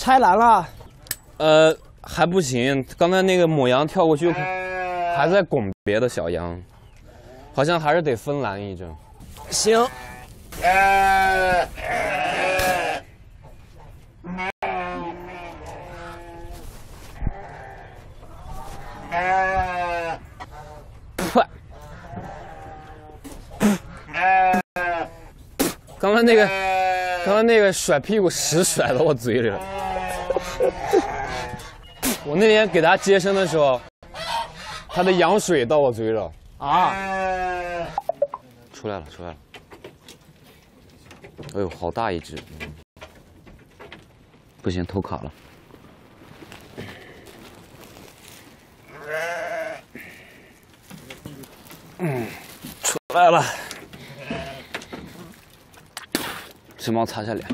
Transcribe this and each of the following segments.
拆栏了。呃，还不行，刚才那个母羊跳过去，还在拱别的小羊，好像还是得分栏一阵。行。刚才那个，刚才那个甩屁股屎甩到我嘴里了。我那天给他接生的时候，他的羊水到我嘴里了。啊！出来了，出来了。哎呦，好大一只！不行，头卡了。嗯，出来了。先帮我擦下脸。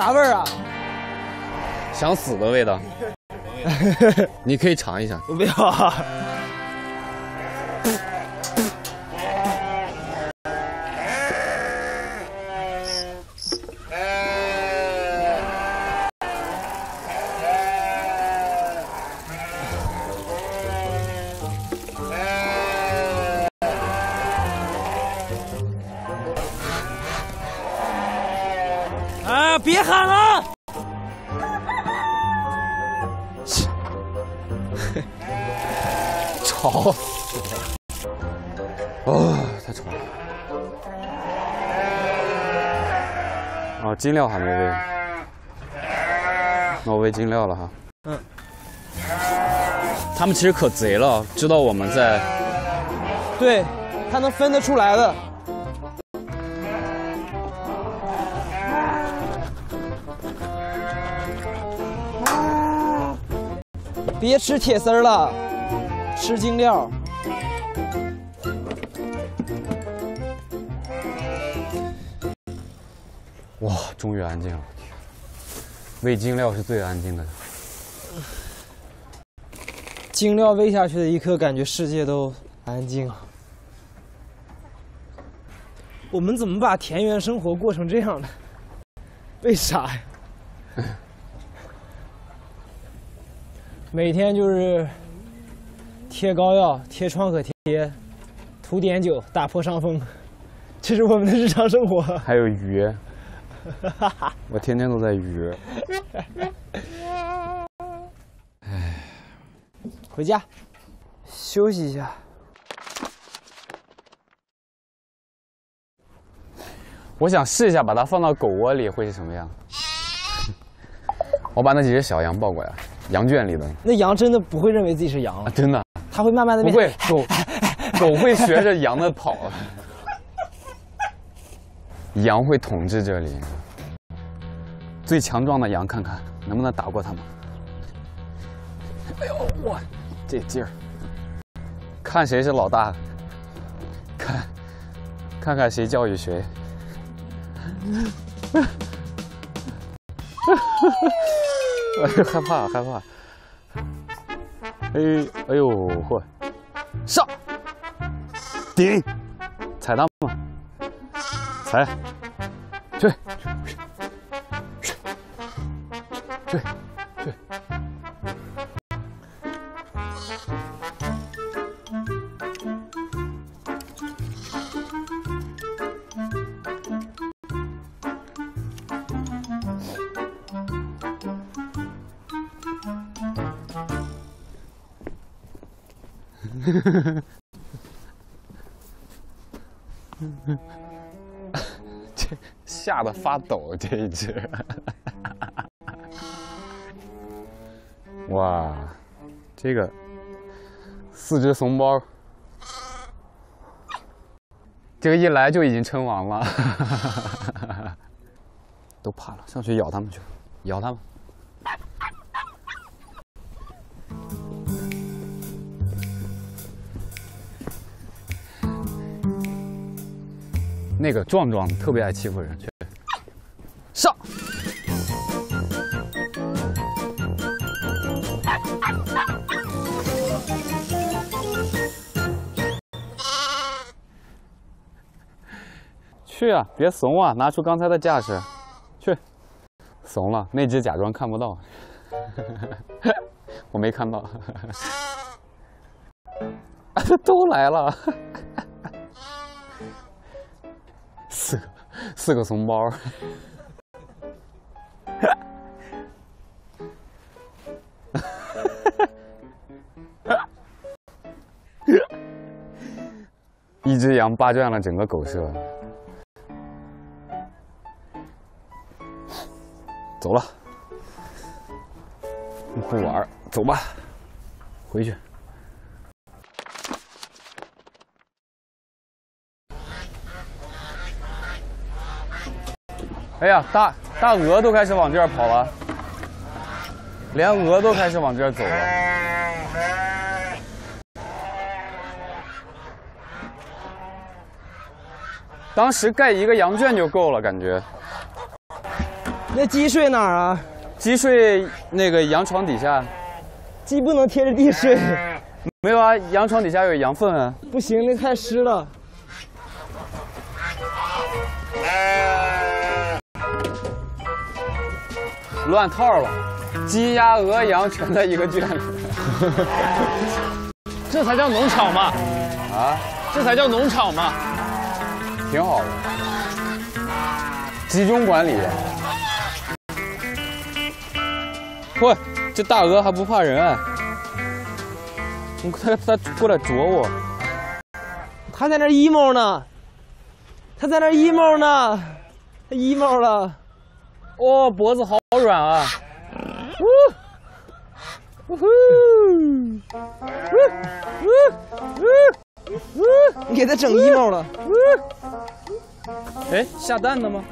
啥味儿啊？想死的味道。你可以尝一下。我不要。金料还没喂，那我喂金料了哈。嗯。他们其实可贼了，知道我们在。对，他能分得出来的。别吃铁丝了，吃精料。终于安静了！喂精料是最安静的。精料喂下去的一刻，感觉世界都安静了。我们怎么把田园生活过成这样的？为啥呀？每天就是贴膏药、贴创可贴、涂碘酒、打破伤风，这是我们的日常生活。还有鱼，我天天都在鱼。哎，回家休息一下。我想试一下把它放到狗窝里会是什么样。我把那几只小羊抱过来。羊圈里的那羊真的不会认为自己是羊了，真的，它会慢慢的不会狗，狗会学着羊的跑，羊会统治这里，最强壮的羊，看看能不能打过它们。哎呦我，这劲儿，看谁是老大，看，看看谁教育谁。哎害怕害怕，哎哎呦嚯，上，顶，踩，去，去，去，去。这吓得发抖，这一只。哇，这个四只怂包，这个一来就已经称王了，都怕了，上去咬他们去，咬他们。那个壮壮特别爱欺负人，去。去啊，别怂啊，拿出刚才的架势，去。怂了，那只假装看不到，我没看到。都来了，四个，四个怂包。一只羊霸占了整个狗舍，走了，不玩，走吧，回去。哎呀，大大鹅都开始往这儿跑了，连鹅都开始往这儿走了。当时盖一个羊圈就够了，感觉。那鸡睡哪儿啊？鸡睡那个羊床底下。鸡不能贴着地睡。没有啊，羊床底下有羊粪啊。不行，那太湿了。乱套了，鸡、鸭、鹅、羊全在一个圈里，这才叫农场嘛！啊，这才叫农场嘛！挺好的，集中管理。嚯，这大鹅还不怕人？它它过来啄我，它在那 emo 呢，它在那 emo 呢，它 emo 了。哦，脖子好软啊！呜，呜呼，呜呜呜呜！你给它整 emo 了。哎，下蛋的吗？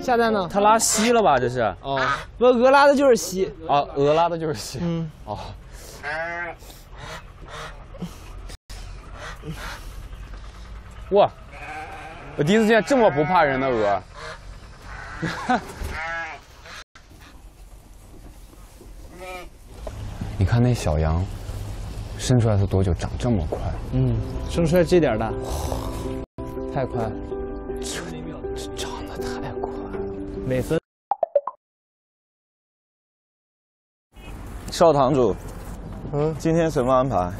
下蛋呢？它拉稀了吧？这是？哦，不，鹅拉的就是稀。啊，鹅拉的就是稀。嗯。哦。哇！我第一次见这么不怕人的鹅。你看那小羊，生出来是多久长这么快？嗯，生出来这点大，太快，这这长得太快。每分。少堂主，嗯，今天什么安排？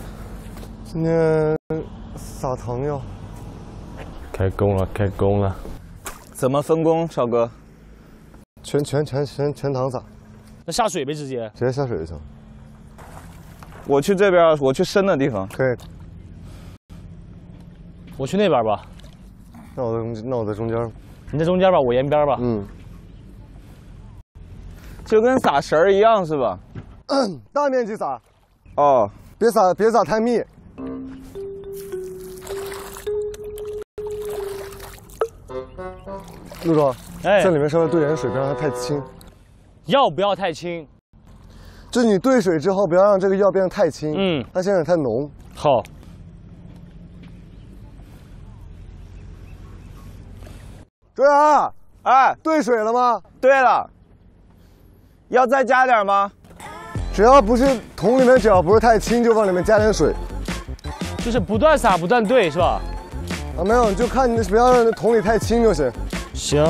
今天撒糖药。开工了，开工了！怎么分工，少哥？全全全全全堂撒，那下水呗，直接直接下水就行。我去这边，我去深的地方。可以。我去那边吧。那我在中，那我在中间。你在中间吧，我沿边吧。嗯。就跟撒食儿一样，是吧？大面积撒。哦。别撒，别撒太密。陆总，哎，这里面稍微兑点水，别让它太轻。药不要太轻，就你兑水之后，不要让这个药变得太轻。嗯，它现在太浓。好。周阳，哎，兑水了吗？兑了。要再加点吗？只要不是桶里面只要不是太轻，就往里面加点水。就是不断撒，不断兑，是吧？啊，没有，就看你不要让那桶里太轻就行。行。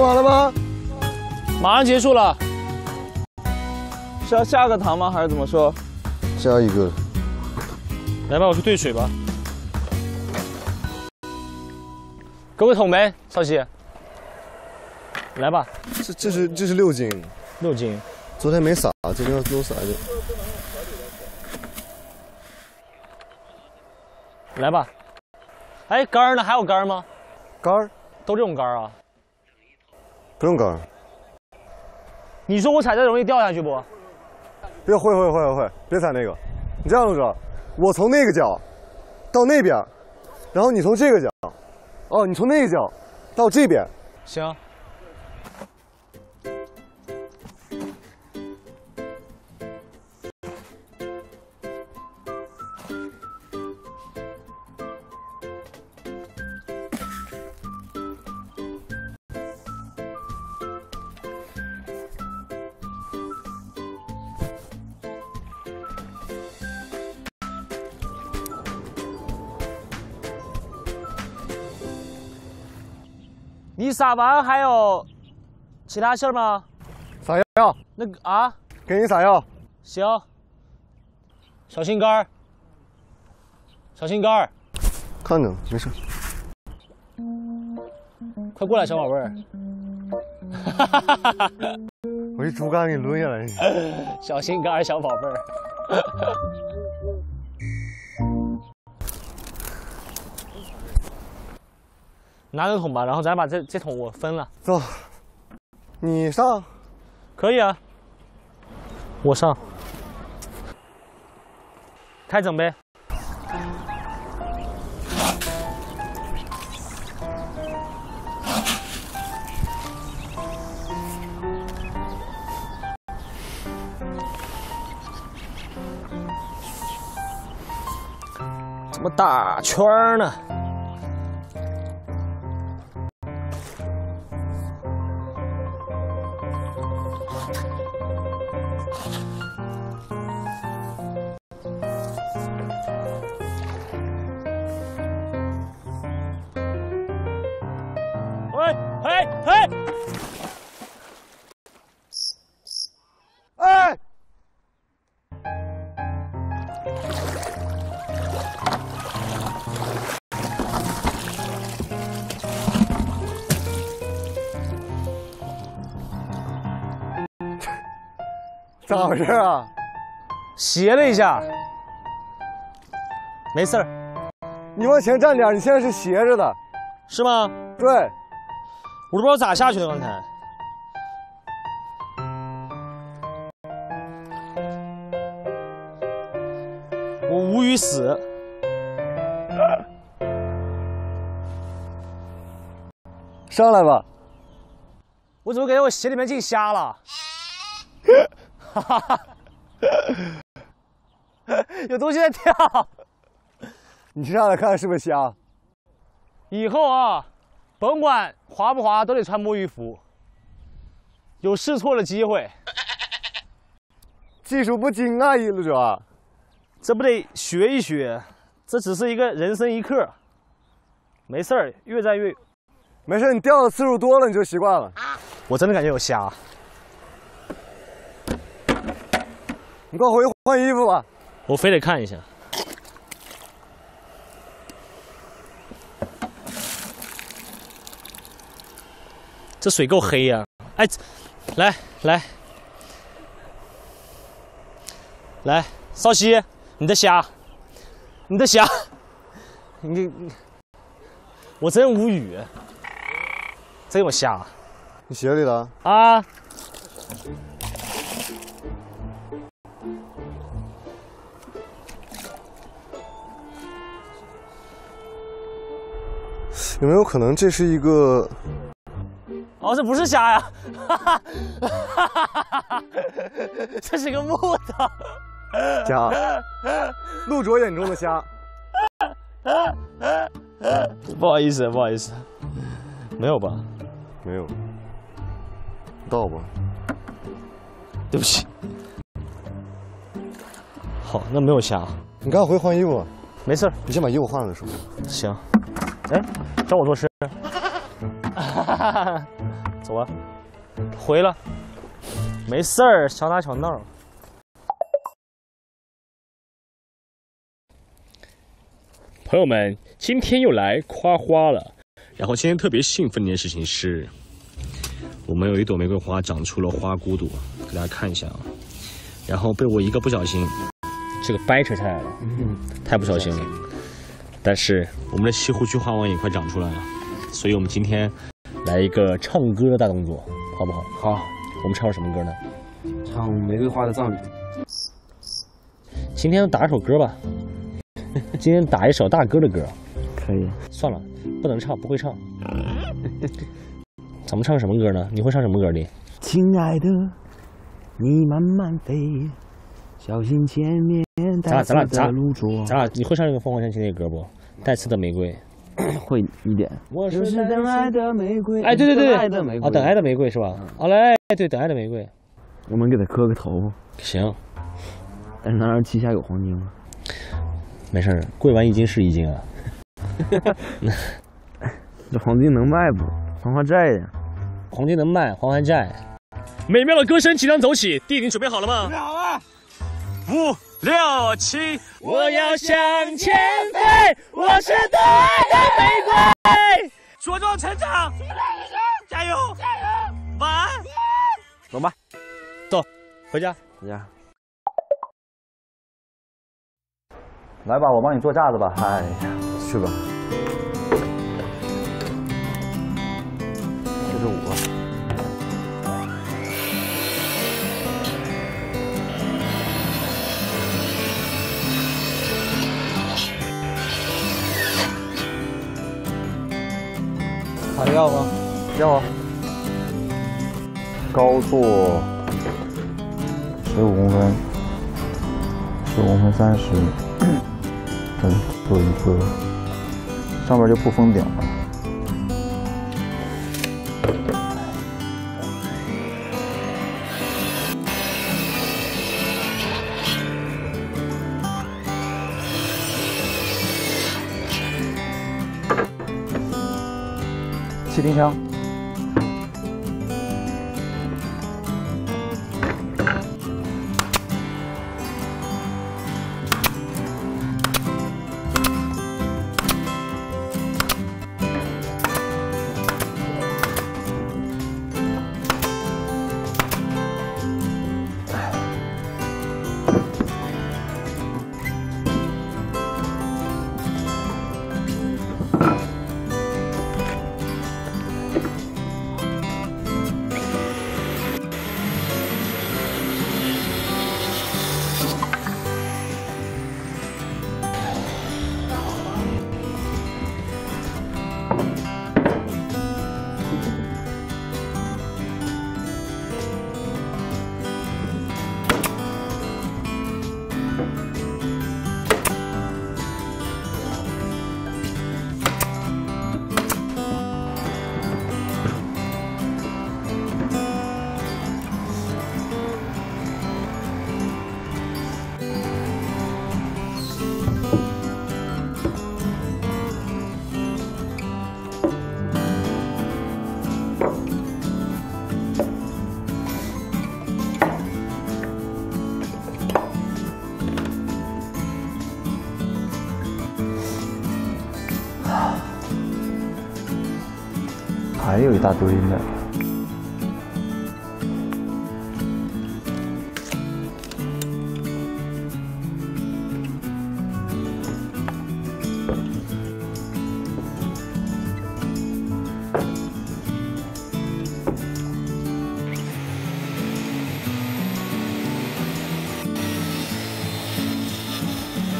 弄完了吗？马上结束了。是要下个糖吗？还是怎么说？下一个。来吧，我去兑水吧。给我桶呗，少熙。来吧。这这是这是六斤。六斤。昨天没撒，今天要多撒点。来吧。哎，杆呢？还有杆吗？杆都这种杆啊？不用梗你说我踩这容易掉下去不？别会会会会，别踩那个。你这样子，我从那个角到那边，然后你从这个角，哦，你从那个角到这边。行。你上班还有其他事儿吗？撒药？那个啊，给你撒药？行。小心肝儿，小心肝儿，看着，没事。快过来，小宝贝儿。我一竹竿给你抡下来。小心肝儿，小宝贝儿。拿个桶吧，然后咱把这这桶我分了。走，你上。可以啊，我上。开整呗。怎么打圈儿呢？回事啊？斜了一下，没事儿，你往前站点，你现在是斜着的。是吗？对，我都不知道咋下去的，刚才。我无语死。上来吧。我怎么感觉我鞋里面进虾了？哈哈哈！有东西在跳。你上来看看是不是虾？以后啊，甭管滑不滑，都得穿摸鱼服，有试错的机会。技术不精啊，一路者。这不得学一学？这只是一个人生一课，没事儿，越战越。没事，你钓的次数多了，你就习惯了。我真的感觉有虾。你快回去换衣服吧。我非得看一下。这水够黑呀、哎，来来来，少熙，你的虾，你的虾，你你，我真无语，真有虾你鞋里的？啊！有没有可能这是一个？哦，这不是虾呀，哈哈哈哈哈！这是个木头。虾，陆卓眼中的虾。不好意思，不好意思，没有吧？没有。到吧。对不起。好，那没有虾，你赶快回去换衣服吧。没事儿你先把衣服换了再说。行。哎，找我做事。走啊，回了。没事儿，小打小闹。朋友们，今天又来夸花了。然后今天特别兴奋的一件事情是，我们有一朵玫瑰花长出了花骨朵，给大家看一下啊。然后被我一个不小心，这个掰扯下来了，太不小心了。但是我们的西湖区花王也快长出来了，所以我们今天来一个唱歌的大动作，好不好？好，我们唱什么歌呢？唱玫瑰花的葬礼。今天打首歌吧。今天打一首大哥的歌。可以。算了，不能唱，不会唱。咱们唱什么歌呢？你会唱什么歌的？亲爱的，你慢慢飞，小心前面咱俩咱俩咱的路捉。咱俩你会唱那个凤凰传奇那个歌不？带刺的玫瑰。会一点。我就是等爱的玫瑰。哎，对对对对，等爱的玫瑰。啊，等爱的玫瑰是吧？好嘞，对，等爱的玫瑰。我们给他磕个头。行，但是男儿膝下有黄金吗？没事儿，跪完一斤是一斤啊。这黄金能卖不？还还债呀！黄金能卖，还还债。美妙的歌声即将走起，弟，你准备好了吗？准备好了。五六七，我要向前飞，我是对爱的玫瑰，茁壮成长，加油，加油，晚安，走吧，走，回家，回家。来吧，我帮你做架子吧。哎呀，去吧。这是我。还要吗？要啊。高做十五公分，十五公分三十，嗯，做一个，上面就不封顶了。气冰箱。还有一大堆呢。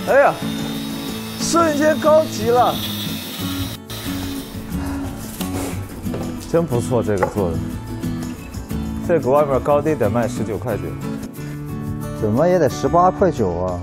哎呀，瞬间高级了，真不错，这个做的。这个外面高低得卖十九块九，怎么也得十八块九啊！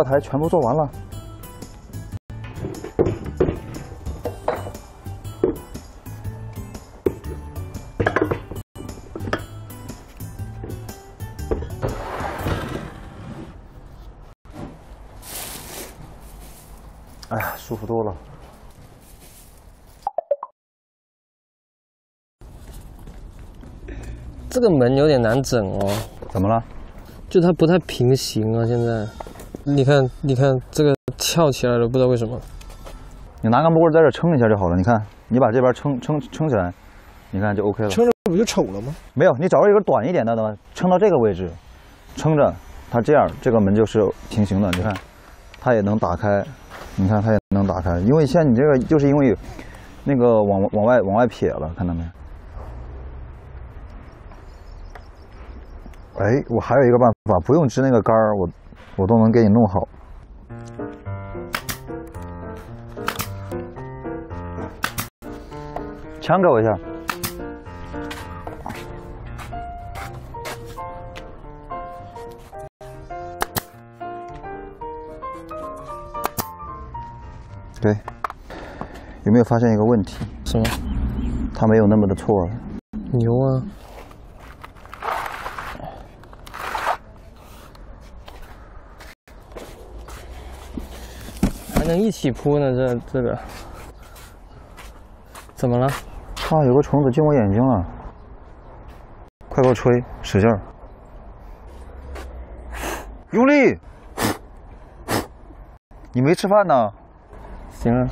调料台全部做完了。哎呀，舒服多了。这个门有点难整哦，怎么了？就它不太平行啊。现在，你看，你看这个翘起来了，不知道为什么。你拿根木棍在这撑一下就好了。你看，你把这边撑撑撑起来，你看就 OK 了。撑着不就丑了吗？没有，你找一个短一点的呢，撑到这个位置，撑着，它这样这个门就是平行的。你看，它也能打开，你看它也能打开，因为现在你这个就是因为那个往往外往外撇了，看到没？哎，我还有一个办法，不用支那个杆儿，我我都能给你弄好。枪给我一下。对，有没有发现一个问题？什么？它没有那么的错。牛啊！能一起扑呢，这这个怎么了？啊，有个虫子进我眼睛了！快给我吹，使劲儿，用力！你没吃饭呢？行啊。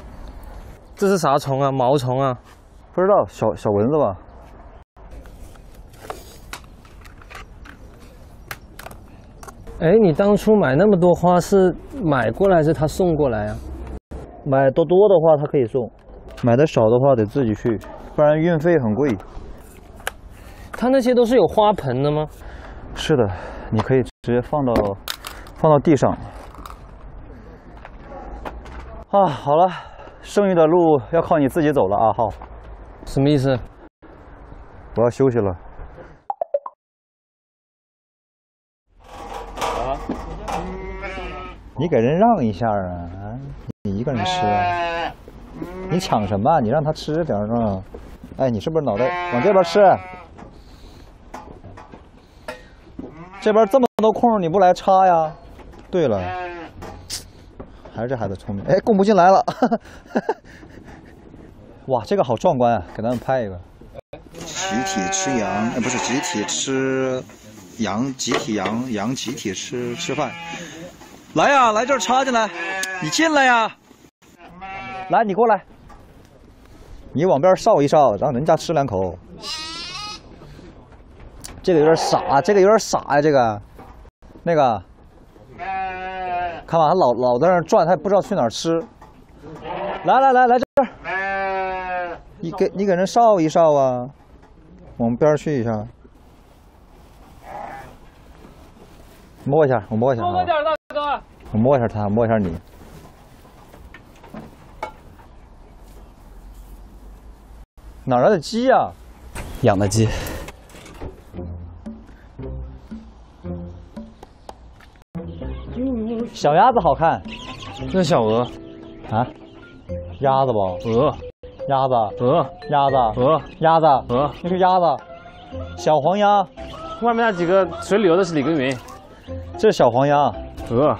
这是啥虫啊？毛虫啊？不知道，小小蚊子吧？哎，你当初买那么多花是买过来还是他送过来啊？买多多的话他可以送，买的少的话得自己去，不然运费很贵。他那些都是有花盆的吗？是的，你可以直接放到放到地上。啊，好了，剩余的路要靠你自己走了啊，浩。什么意思？我要休息了。你给人让一下啊！啊，你一个人吃啊？你抢什么？你让他吃点儿啊！哎，你是不是脑袋往这边吃？这边这么多空，你不来插呀？对了，还是这孩子聪明。哎，供不进来了。哇，这个好壮观啊！给咱们拍一个。集体吃羊，哎，不是集体吃羊，集体羊，羊集体吃吃饭。来呀，来这儿插进来，你进来呀！来，你过来，你往边稍一稍，让人家吃两口。这个有点傻，这个有点傻呀，这个，那个，看吧，他老老在那儿转，他也不知道去哪儿吃。来来来来这儿，你给你给人稍一稍啊，往边儿去一下。摸一下，我摸一下啊。点，我摸一下他，摸一下你。哪来的鸡呀、养的鸡，小鸭子好看这小鹅，啊？鸭子不？鹅，鸭子？鹅，鸭子？鹅，鸭子？鹅。那是鸭子。小黄鸭，外面那几个水里游的是李耕耘，这是小黄鸭。鹅，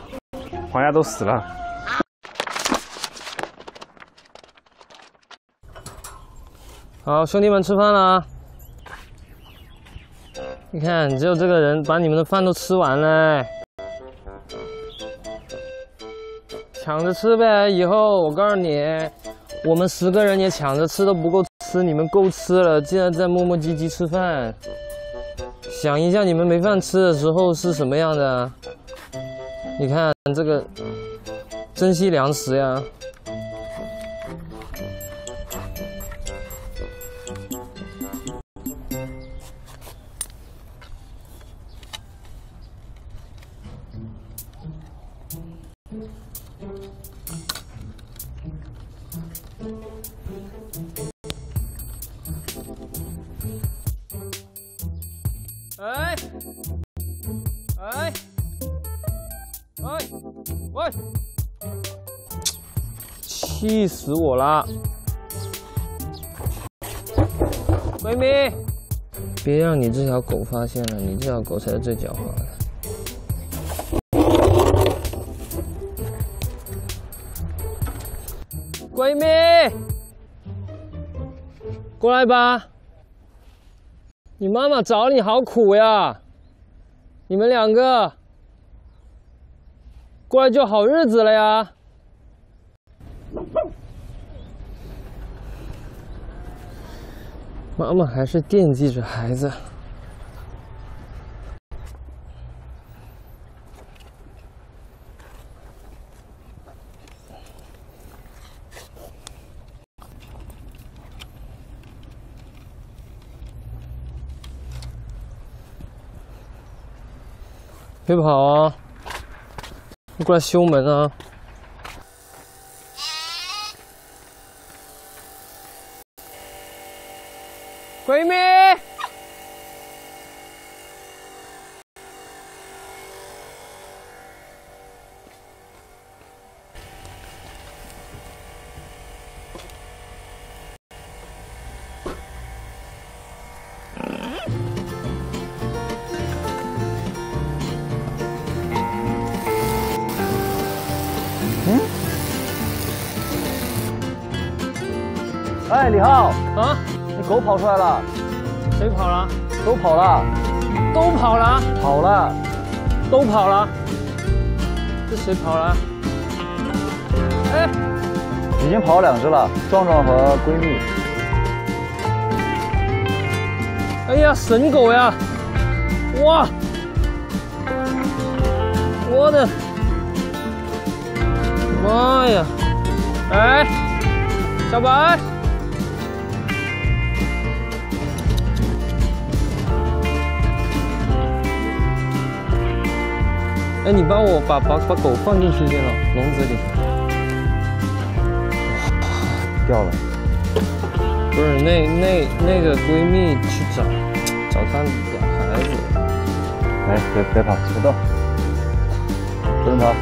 黄鸭都死了。好，兄弟们吃饭了啊！你看，只有这个人把你们的饭都吃完了，抢着吃呗。以后我告诉你，我们十个人也抢着吃都不够吃，你们够吃了，竟然在磨磨唧唧吃饭。想一下你们没饭吃的时候是什么样的？你看这个，珍惜粮食呀。喂，气死我了！闺蜜，别让你这条狗发现了，你这条狗才是最狡猾的。闺蜜，过来吧。你妈妈找你好苦呀！你们两个过来就好日子了呀！妈妈还是惦记着孩子。别跑啊！你过来修门啊。闺蜜跑出来了，谁跑了？都跑了，都跑了，跑了，都跑了。这谁跑了？哎，已经跑了两只了，壮壮和闺蜜。哎呀，神狗呀！哇，我的妈呀！哎，小白，哎，你帮我把把把狗放进去先了，笼子里。掉了。不是，那那那个闺蜜去找找她俩孩子。哎，别别跑，别动，不能跑。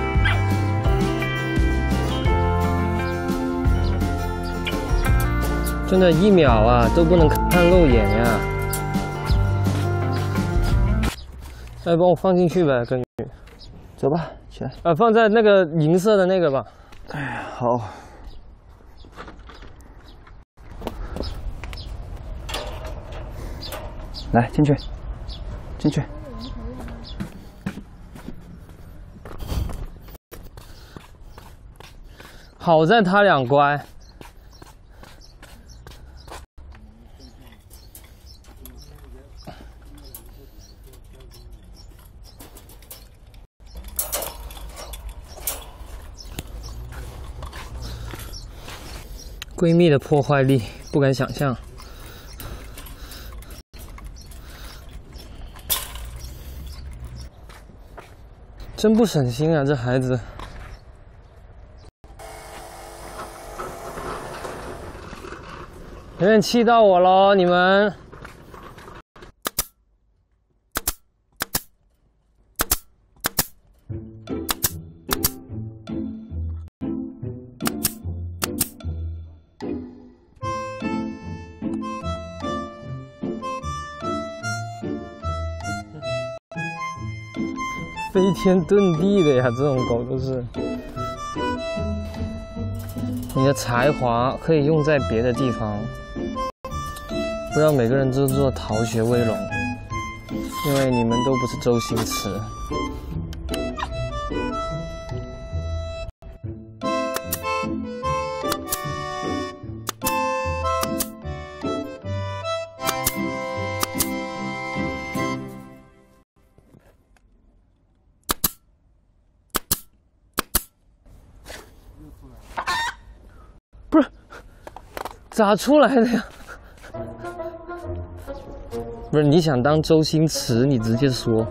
真的，一秒啊都不能看漏眼呀！哎，帮我放进去呗，跟走吧，起来。啊，放在那个银色的那个吧。哎好。来，进去，进去。好在他俩乖。闺蜜的破坏力不敢想象。真不省心啊，这孩子。有点气到我喽，你们。天遁地的呀，这种狗都是。你的才华可以用在别的地方，不要每个人都做逃学威龙，因为你们都不是周星驰。咋出来的呀？不是你想当周星驰，你直接说，《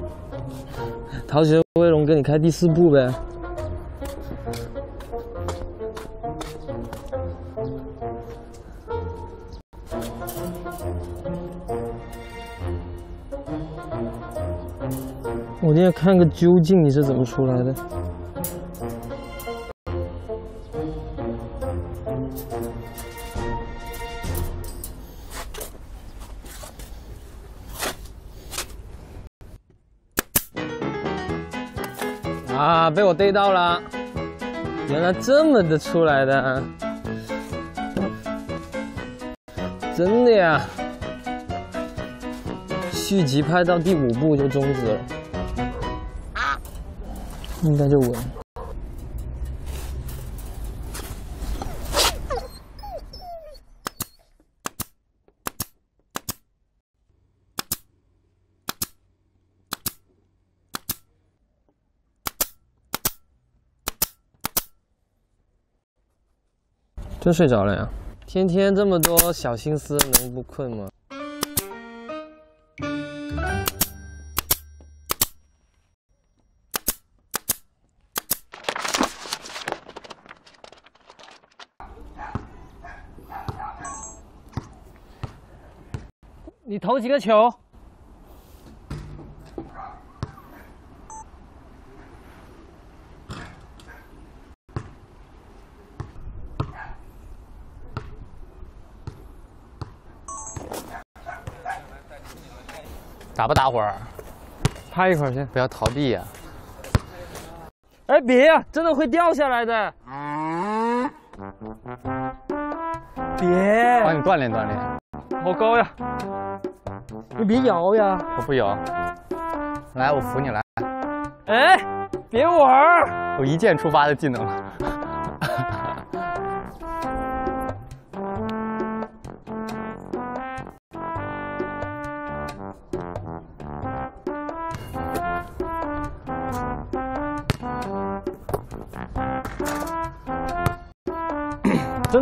逃学威龙》给你开第四部呗。我今天看个究竟你是怎么出来的。被我逮到了！原来这么的出来的，真的呀！续集拍到第五部就终止了，应该就稳。真睡着了呀？天天这么多小心思，能不困吗？你投几个球？打不打会儿？趴一会儿先。不要逃避呀、哎，别呀、真的会掉下来的。别，帮你锻炼锻炼。好高呀！你别摇呀！我不摇。来，我扶你来。哎，别玩！我一键触发的技能。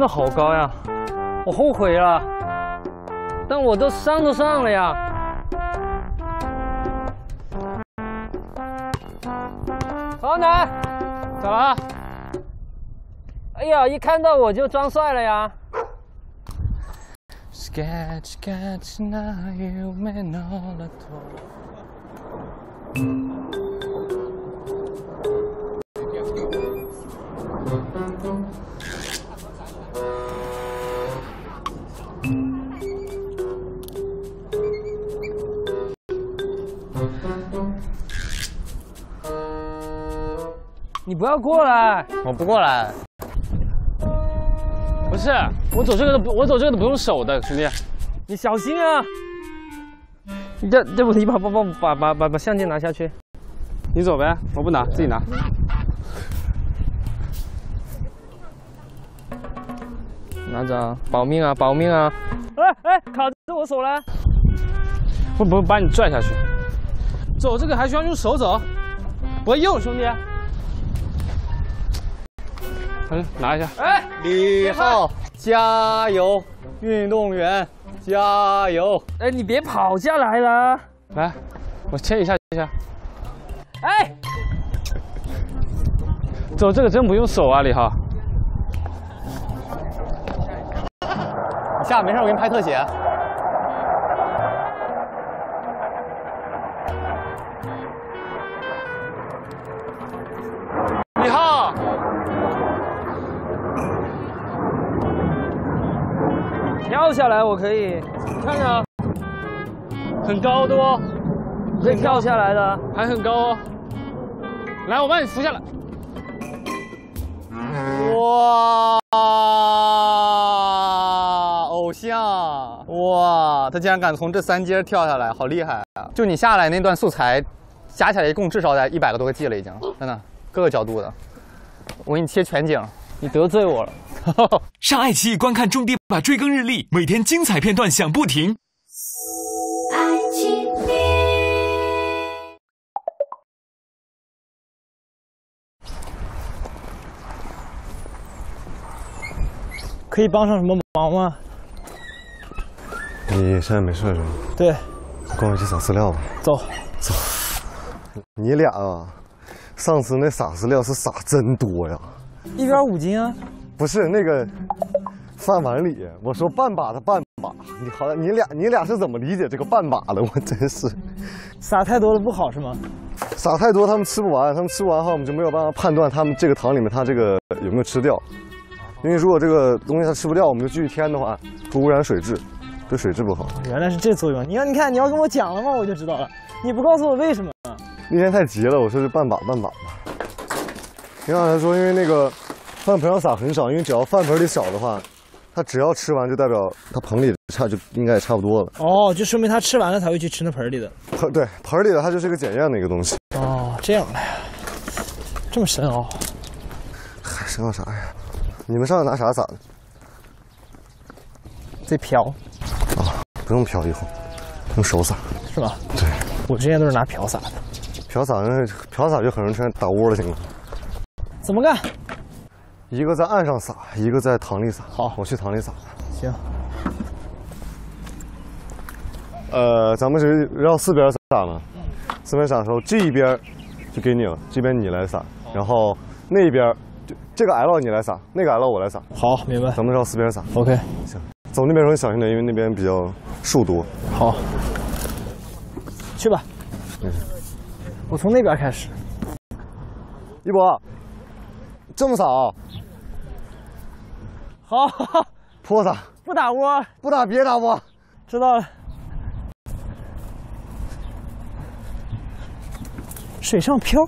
的好高呀！我后悔了，但我都上都上了呀。好难，咋了？哎呀，一看到我就装帅了呀！要过来！我不过来。不是，我走这个都不，我走这个都不用手的，兄弟。你小心啊！你这这不，你把把把把把把把相机拿下去。你走呗，我不拿，自己拿。拿着啊，保命啊，保命啊！哎哎，卡着我手了。会不会把你拽下去？走这个还需要用手走？不会用，兄弟。嗯，拿一下。哎，李浩，加油！运动员，加油！哎，你别跑下来了！来，我牵一下一下。哎，走这个真不用手啊，李浩。你下没事，我给你拍特写。下来我可以，你看看啊，很高的哦，可以跳下来的。还很高哦。来，我帮你扶下来。哇，偶像！哇，他竟然敢从这三阶跳下来，好厉害啊！就你下来那段素材，加起来一共至少在一百个多个 G 了，已经，真的，各个角度的。我给你切全景，你得罪我了。上爱奇艺观看种地吧追更日历，每天精彩片段响不停。爱奇艺。可以帮上什么忙吗？你现在没事是吗？对，跟我一起撒饲料吧。走走。你俩啊，上次那撒饲料是撒真多呀。一边五斤啊。不是那个饭碗里，我说半把的半把，你好像你俩你俩是怎么理解这个半把的？我真是撒太多了不好是吗？撒太多他们吃不完，他们吃不完的话我们就没有办法判断他们这个糖里面它这个有没有吃掉。因为如果这个东西它吃不掉，我们就继续添的话，会污染水质，对水质不好。原来是这作用。你要，你看，你要跟我讲了嘛，我就知道了。你不告诉我为什么？那天太急了，我说是半把半把吧。领导还说，因为那个饭盆上撒很少，因为只要饭盆里少的话，它只要吃完就代表它盆里差就应该也差不多了。哦，就说明它吃完了才会去吃那盆里的。盆对盆里的它就是个检验的一个东西。哦，这样的呀，这么深奥。还深奥啥呀？你们上来拿啥撒的？这瓢啊，不用瓢，以后用手撒。是吧？对，我之前都是拿瓢撒的。瓢撒那瓢撒就很容易出现打窝的情况。怎么干？一个在岸上撒，一个在塘里撒。好，我去塘里撒。行。呃，咱们是绕四边撒嘛？四边撒的时候，这一边就给你了，这边你来撒，然后那边就这个 L 你来撒，那个 L 我来撒。好，明白。咱们绕四边撒。OK。行，走那边时候小心点，因为那边比较树多。好，去吧。嗯我从那边开始。一博，这么少，好，泼撒，不打窝，不打别打窝。知道了。水上漂。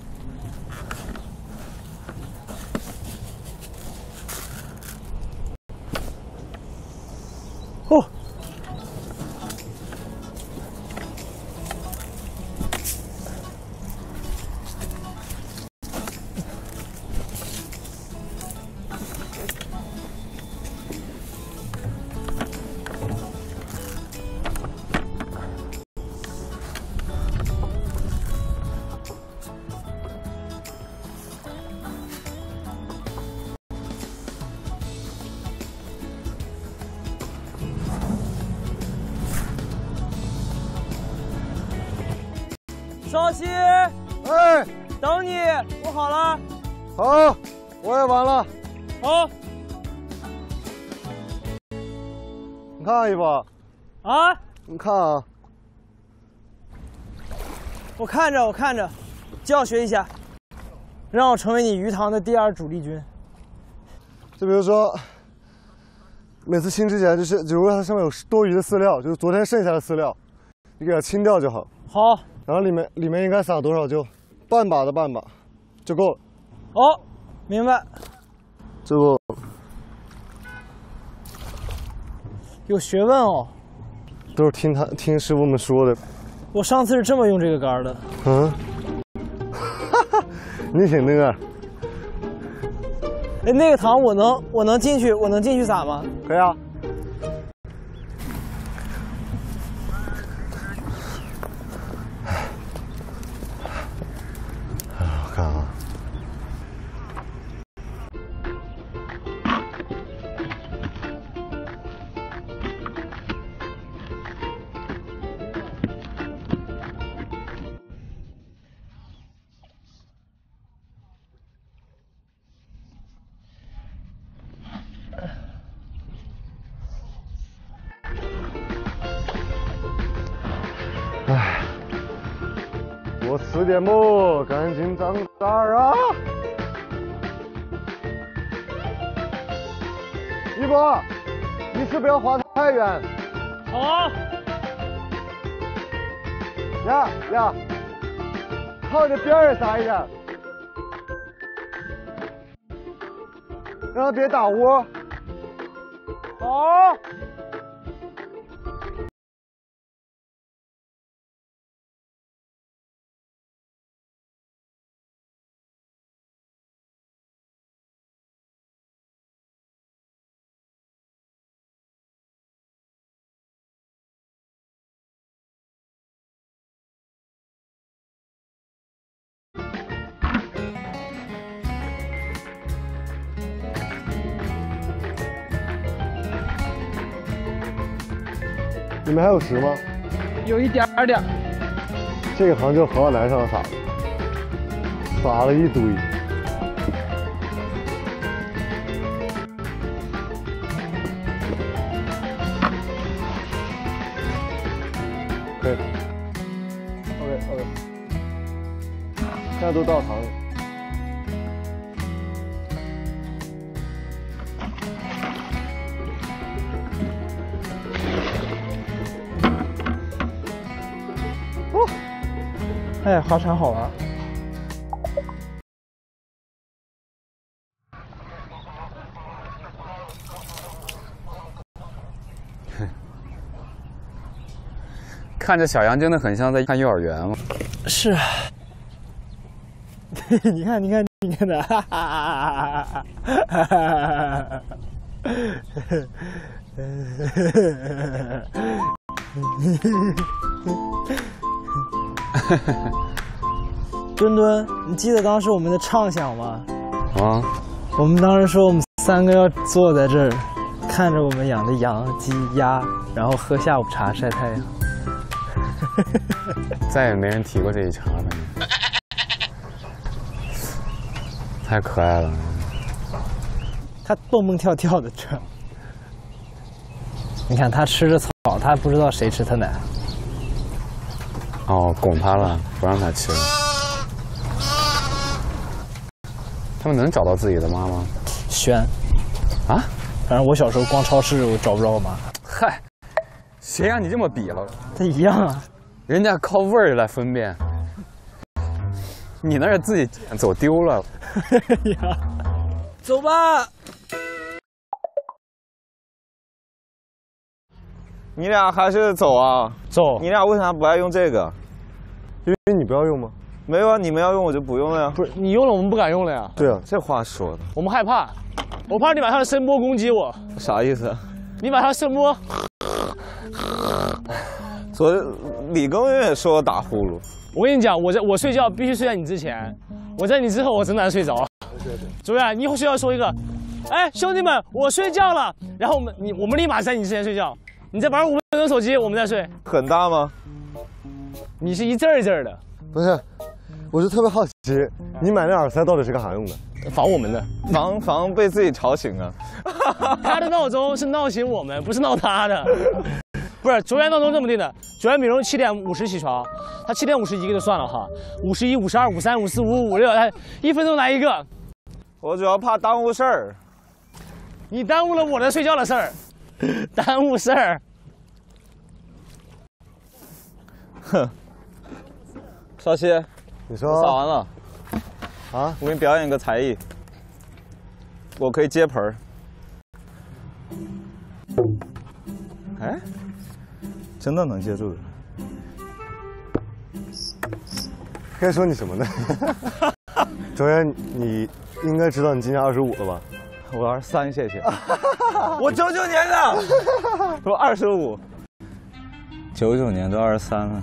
看着，我看着，教学一下，让我成为你鱼塘的第二主力军。就比如说，每次清之前，就是如果它上面有多余的饲料，就是昨天剩下的饲料，你给它清掉就好。好，然后里面里面应该撒多少就半把的半把就够了。哦，明白。这不有学问哦。都是听他听师傅们说的。我上次是这么用这个杆的。嗯，哈哈你挺那个，哎，那个塘我能我能进去，我能进去撒吗？可以啊。多吃点么，赶紧长大啊！一博，一次不要滑太远。好。呀呀，靠着边儿撒一点，让他别打窝。好。你们还有石吗？有一点点。这个行就是何浩南上的撒的，撒了一堆。可以。OK OK。现在都到塘里。哎，划船好玩。看着小羊真的很像在看幼儿园吗。是啊。你看，你看，你看的，哈哈哈哈哈！墩墩，你记得当时我们的畅想吗？啊，我们当时说我们三个要坐在这儿，看着我们养的羊、鸡、鸭，然后喝下午茶、晒太阳。再也没人提过这一茬了，太可爱了。它蹦蹦跳跳的这，你看它吃着草，它他不知道谁吃它奶。哦，拱他了，不让他吃了。他们能找到自己的妈吗？轩，啊？反正我小时候逛超市，我找不着我妈。嗨，谁让你这么比了？他一样啊，人家靠味儿来分辨，你那是自己走丢了。呀，走吧。你俩还是走啊？走。你俩为啥不爱用这个？因为你不要用吗？没有啊，你们要用我就不用了呀。不是你用了，我们不敢用了呀。对啊，这话说的我们害怕，我怕你把他的声波攻击我。啥意思？你把他的声波，昨李庚也说我打呼噜。我跟你讲，我在我睡觉必须睡在你之前，我在你之后我真难睡着。对对主任，你以后睡觉说一个，哎，兄弟们，我睡觉了。然后我们你我们立马在你之前睡觉，你再玩五分钟手机，我们再睡。很大吗？你是一阵儿一阵儿的，不是，我就特别好奇，你买那耳塞到底是干啥用的？防我们的，防防被自己吵醒啊。他的闹钟是闹醒我们，不是闹他的。不是，昨天闹钟这么定的，昨天比如七点五十起床，他七点五十一个就算了哈，五十一、五十二、五三、五四、五五、五六，他一分钟来一个。我主要怕耽误事儿，你耽误了我的睡觉的事儿，耽误事儿。哼，少熙，你说我扫完了，啊，我给你表演一个才艺，我可以接盆儿。哎，真的能接住的。该说你什么呢？卓源，你应该知道你今年二十五了吧？我二十三，谢谢。我九九年的，我二十五。九九年都二十三了，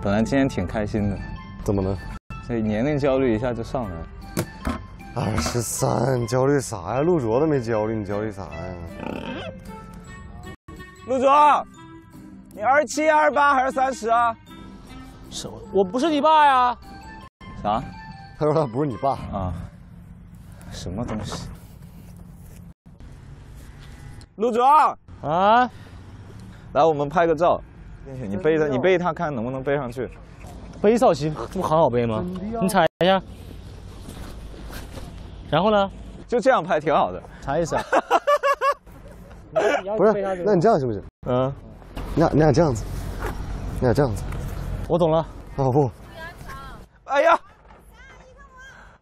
本来今天挺开心的，怎么了？这年龄焦虑一下就上来了。二十三，焦虑啥呀？陆卓都没焦虑，你焦虑啥呀？陆卓，你二十七、二十八还是三十啊？是，我不是你爸呀。啥？他说他不是你爸啊？什么东西？陆总啊，来，我们拍个照。你背着，你背他看能不能背上去。背少奇不很好背吗？你踩一下。然后呢？就这样拍挺好的。啥意思啊？不是，那你这样行不行？嗯，你俩你俩这样子，你俩这样子。我懂了。哦不，哎呀，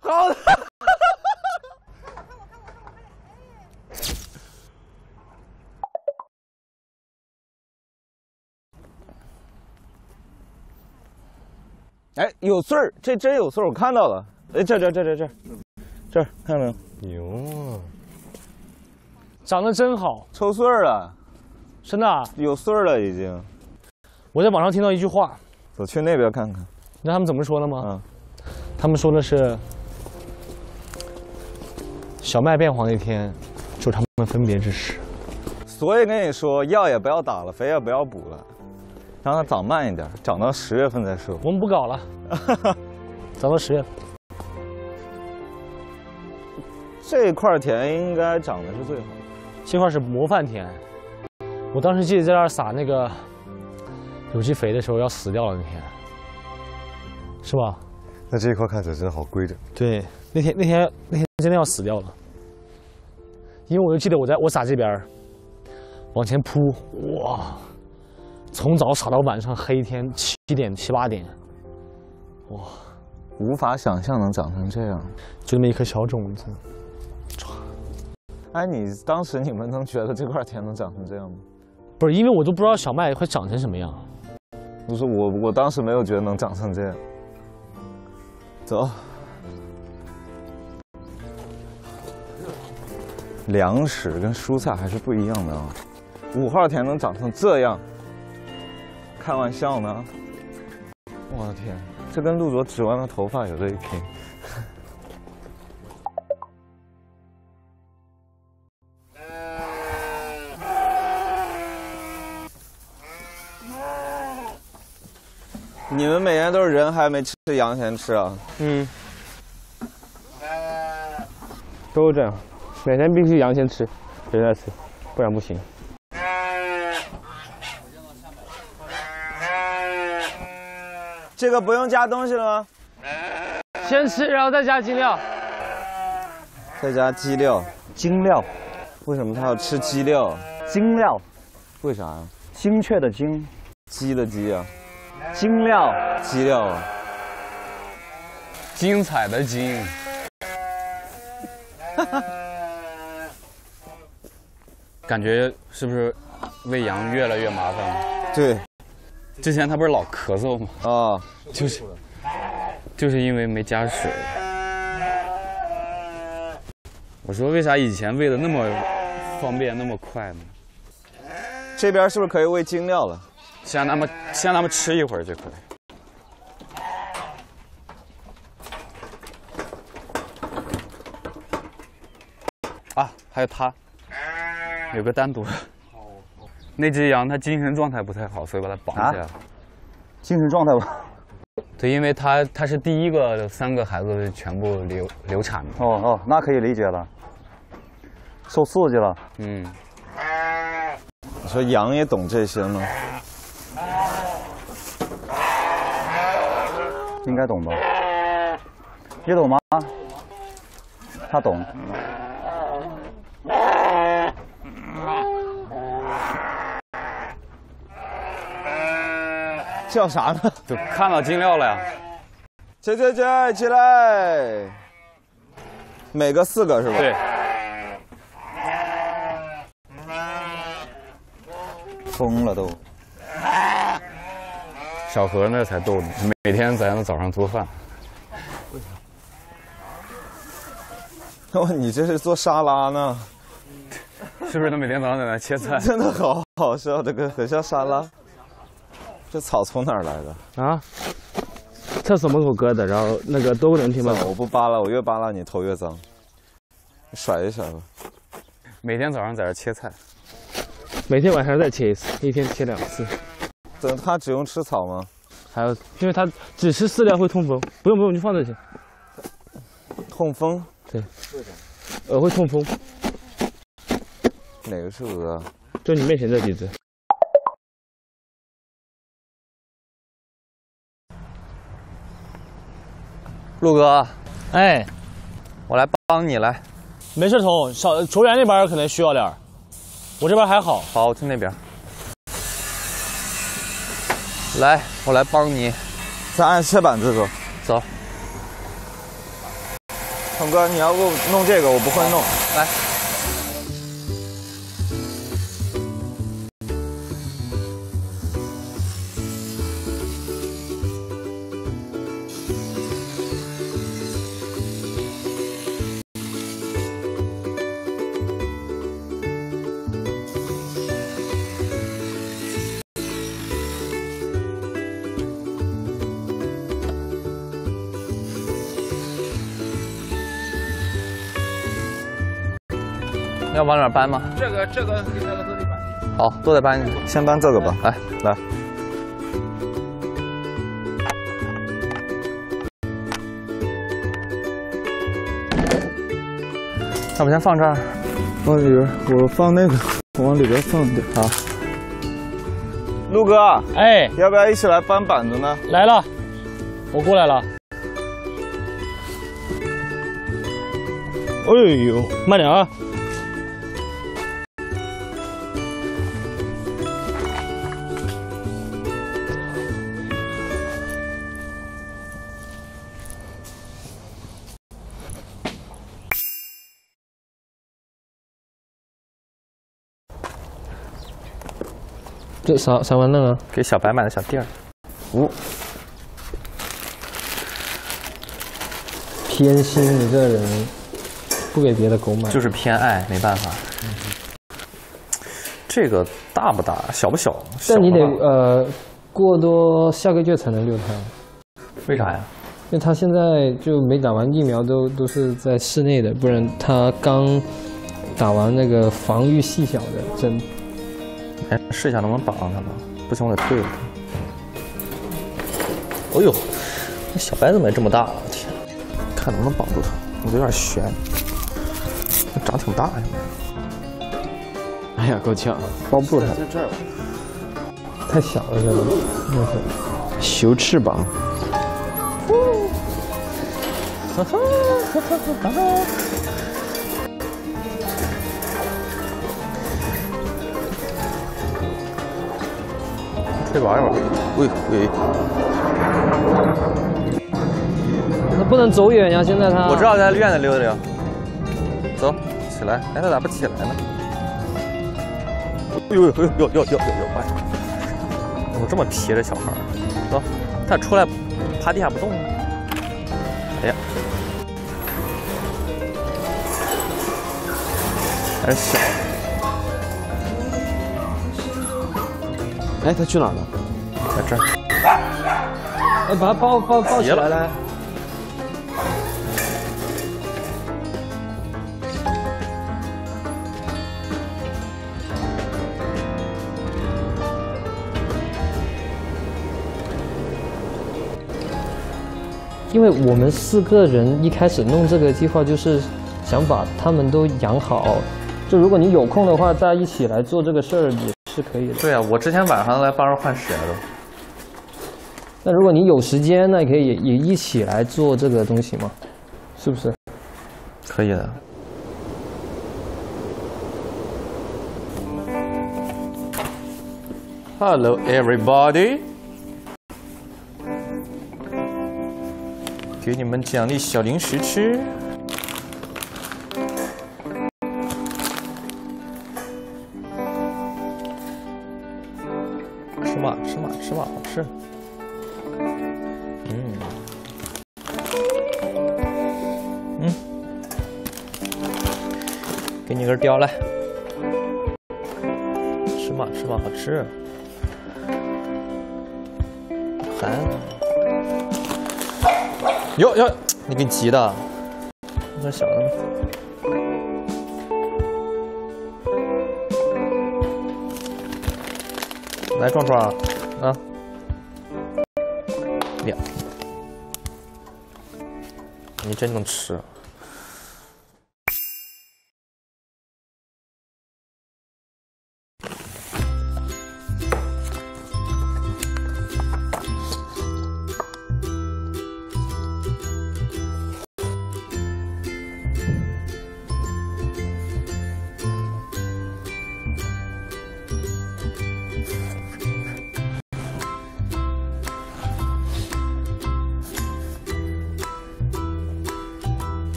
好的。哎，有穗儿，这真有穗儿，我看到了。哎，这这这这这，这儿看到没有？牛啊！长得真好，抽穗儿了，真的啊有穗儿了已经。我在网上听到一句话，走去那边看看。你知道他们怎么说的吗？嗯，他们说的是，小麦变黄那天，就是他们分别之时。所以跟你说，药也不要打了，肥也不要补了，让它长慢一点，长到十月份再说。我们不搞了，长到十月份。这块田应该长得是最好的。这块是模范田，我当时记得在那儿撒那个有机肥的时候要死掉了那天，是吧？那这一块看起来真的好规整。对，那天那天那天真的要死掉了，因为我就记得我在我撒这边往前扑，哇，从早撒到晚上黑天七点七八点，哇，无法想象能长成这样。就那么一颗小种子。哎，你当时你们能觉得这块田能长成这样吗？不是，因为我都不知道小麦会长成什么样。不是我，我当时没有觉得能长成这样。走，粮食跟蔬菜还是不一样的啊。五号田能长成这样，开玩笑呢？我的天，这跟陆卓指完了头发有的一拼。你们每天都是人还没吃羊先吃啊？嗯，都是这样，每天必须羊先吃，人再吃，不然不行。这个不用加东西了吗？先吃，然后再加鸡料。再加鸡料，精料，为什么他要吃鸡料？精料，为啥呀？精确的精，鸡的鸡啊，精料，鸡料啊。精彩的精。哈 哈感觉是不是喂羊越来越麻烦了？对，之前他不是老咳嗽吗？啊，就是就是因为没加水。我说为啥以前喂的那么方便那么快呢？这边是不是可以喂精料了？先让他们先让他们吃一会儿就可以。啊，还有它，有个单独的。那只羊它精神状态不太好，所以把它绑起来了。精神状态吧。对，因为它它是第一个三个孩子全部流流产的。哦哦，那可以理解了，受刺激了。嗯，你说羊也懂这些吗？应该懂吧？你懂吗？他懂。叫啥呢？都看到金料了呀。起起起，起来！每个四个是吧？对。疯了都。小何那才逗呢，每天在那早上做饭。哦，你这是做沙拉呢？是不是他每天早上在那切菜？真的好好笑，这个很像沙拉。这草从哪儿来的？啊？厕所门口割的，然后那个都能听到。我不扒拉，我越扒拉你头越脏。甩一甩吧。每天早上在这切菜，每天晚上再切一次，一天切两次。等它只用吃草吗？还有，因为它只吃饲料会痛风，不用不用，你放这去。痛风？对。鹅会痛风。哪个是鹅？就你面前这几只。陆哥，哎，我来帮你来。没事，彤，小球员那边可能需要点儿，我这边还好。好，我去那边。来，我来帮你。咱按切板子走。走。彤哥，你要给我弄这个，我不会弄。来。往哪儿搬吗？这个这个这个都得搬。好，都得搬进去。先搬这个吧。来来。要不先放这儿？放里边，我放那个，我往里边放点。好。陆哥，哎，要不要一起来搬板子呢？来了，我过来了。哎呦，慢点啊！这啥啥玩意儿啊？给小白买的小垫儿。哦。偏心，你这人不给别的狗买，就是偏爱，没办法。这个大不大，小不小？但你得呃过多下个月才能遛它。为啥呀？因为它现在就没打完疫苗，都都是在室内的，不然它刚打完那个防御细小的针。哎，试一下能不能绑上它吧？不行，我得退了它。哦呦，那小白怎么也这么大了？我天，看能不能绑住它？我觉得有点悬，它长挺大呀。哎呀，够呛，包不住它。在这儿吧。太小了，这个。那是修翅膀。哈哈哈哈哈哈。可以玩一玩。喂喂，那不能走远呀！现在他我知道在院子溜达溜。走，起来！哎，他咋不起来呢？哎呦呦呦呦呦呦呦！哎，怎么这么皮这小孩？走，他出来趴地下不动了。哎呀，还是小。哎，他去哪儿了？在这儿。哎，把他抱抱抱起来来。因为我们四个人一开始弄这个计划，就是想把他们都养好。就如果你有空的话，大家一起来做这个事儿也是可以的。对啊，我之前晚上来帮着换屎都。那如果你有时间，那可以也也一起来做这个东西吗，是不是？可以的。Hello, everybody！给你们奖励小零食。吃吃，嗯，嗯，给你根叼来。吃嘛吃嘛，好吃。寒。哟哟，你给你急的，那小的呢？来，壮壮，啊，真能吃。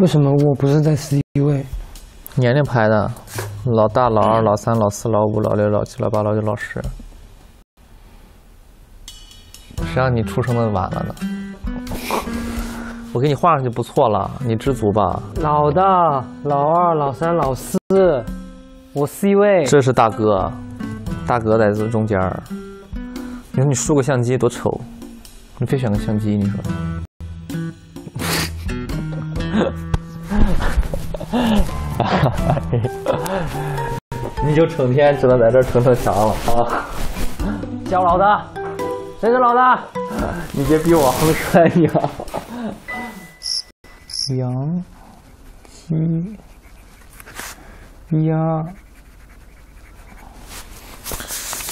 为什么我不是在 C 位？年龄排的，老大、老二、老三、老四、老五、老六、老七、老八、老九、老十。谁让你出生的晚了呢？我给你画上就不错了，你知足吧。老大、老二、老三、老四，我 C 位。这是大哥，大哥在这中间儿。你说你竖个相机多丑，你非选个相机，你说？你就成天只能在这儿逞逞强了啊！叫老大，谁是老大？你别逼我横摔你啊！羊、鸡、鸭，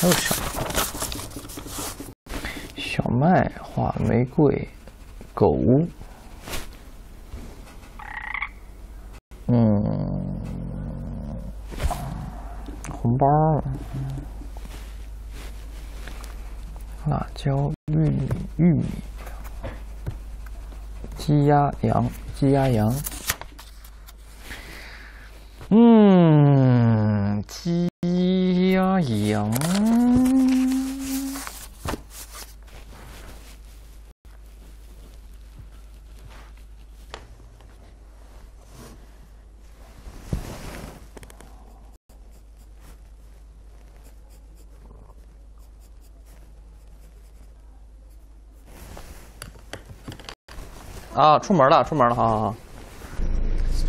还有啥？小麦、花玫瑰、狗，嗯，辣椒、玉米、玉米，鸡鸭羊，鸡鸭羊，嗯，鸡鸭羊。啊，出门了，出门了，好好好。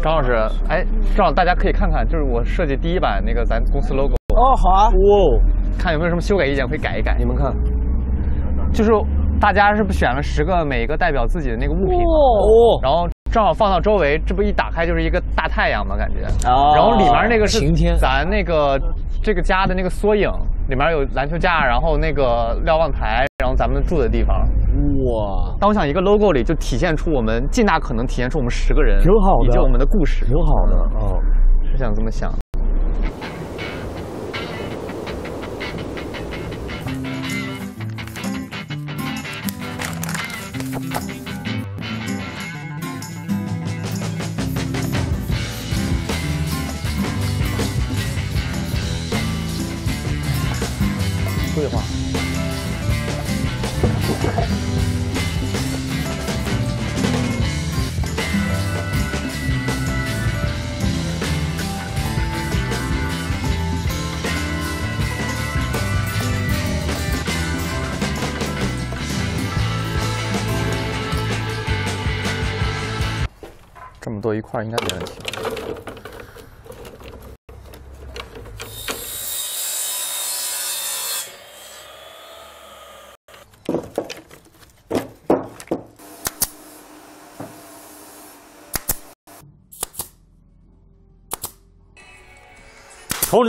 张老师，哎，正好大家可以看看，就是我设计第一版那个咱公司 logo，哦，好啊，哦，看有没有什么修改意见，可以改一改。你们看，就是大家是不是选了十个，每一个代表自己的那个物品嘛，哦，然后正好放到周围，这不一打开就是一个大太阳嘛，感觉。哦然后里面那个是晴天咱那个这个家的那个缩影，里面有篮球架，然后那个瞭望台，然后咱们住的地方。哇，但我想一个 logo 里就体现出我们尽大可能体现出我们十个人，挺好的以及我们的故事，挺好的哦。是想这么想。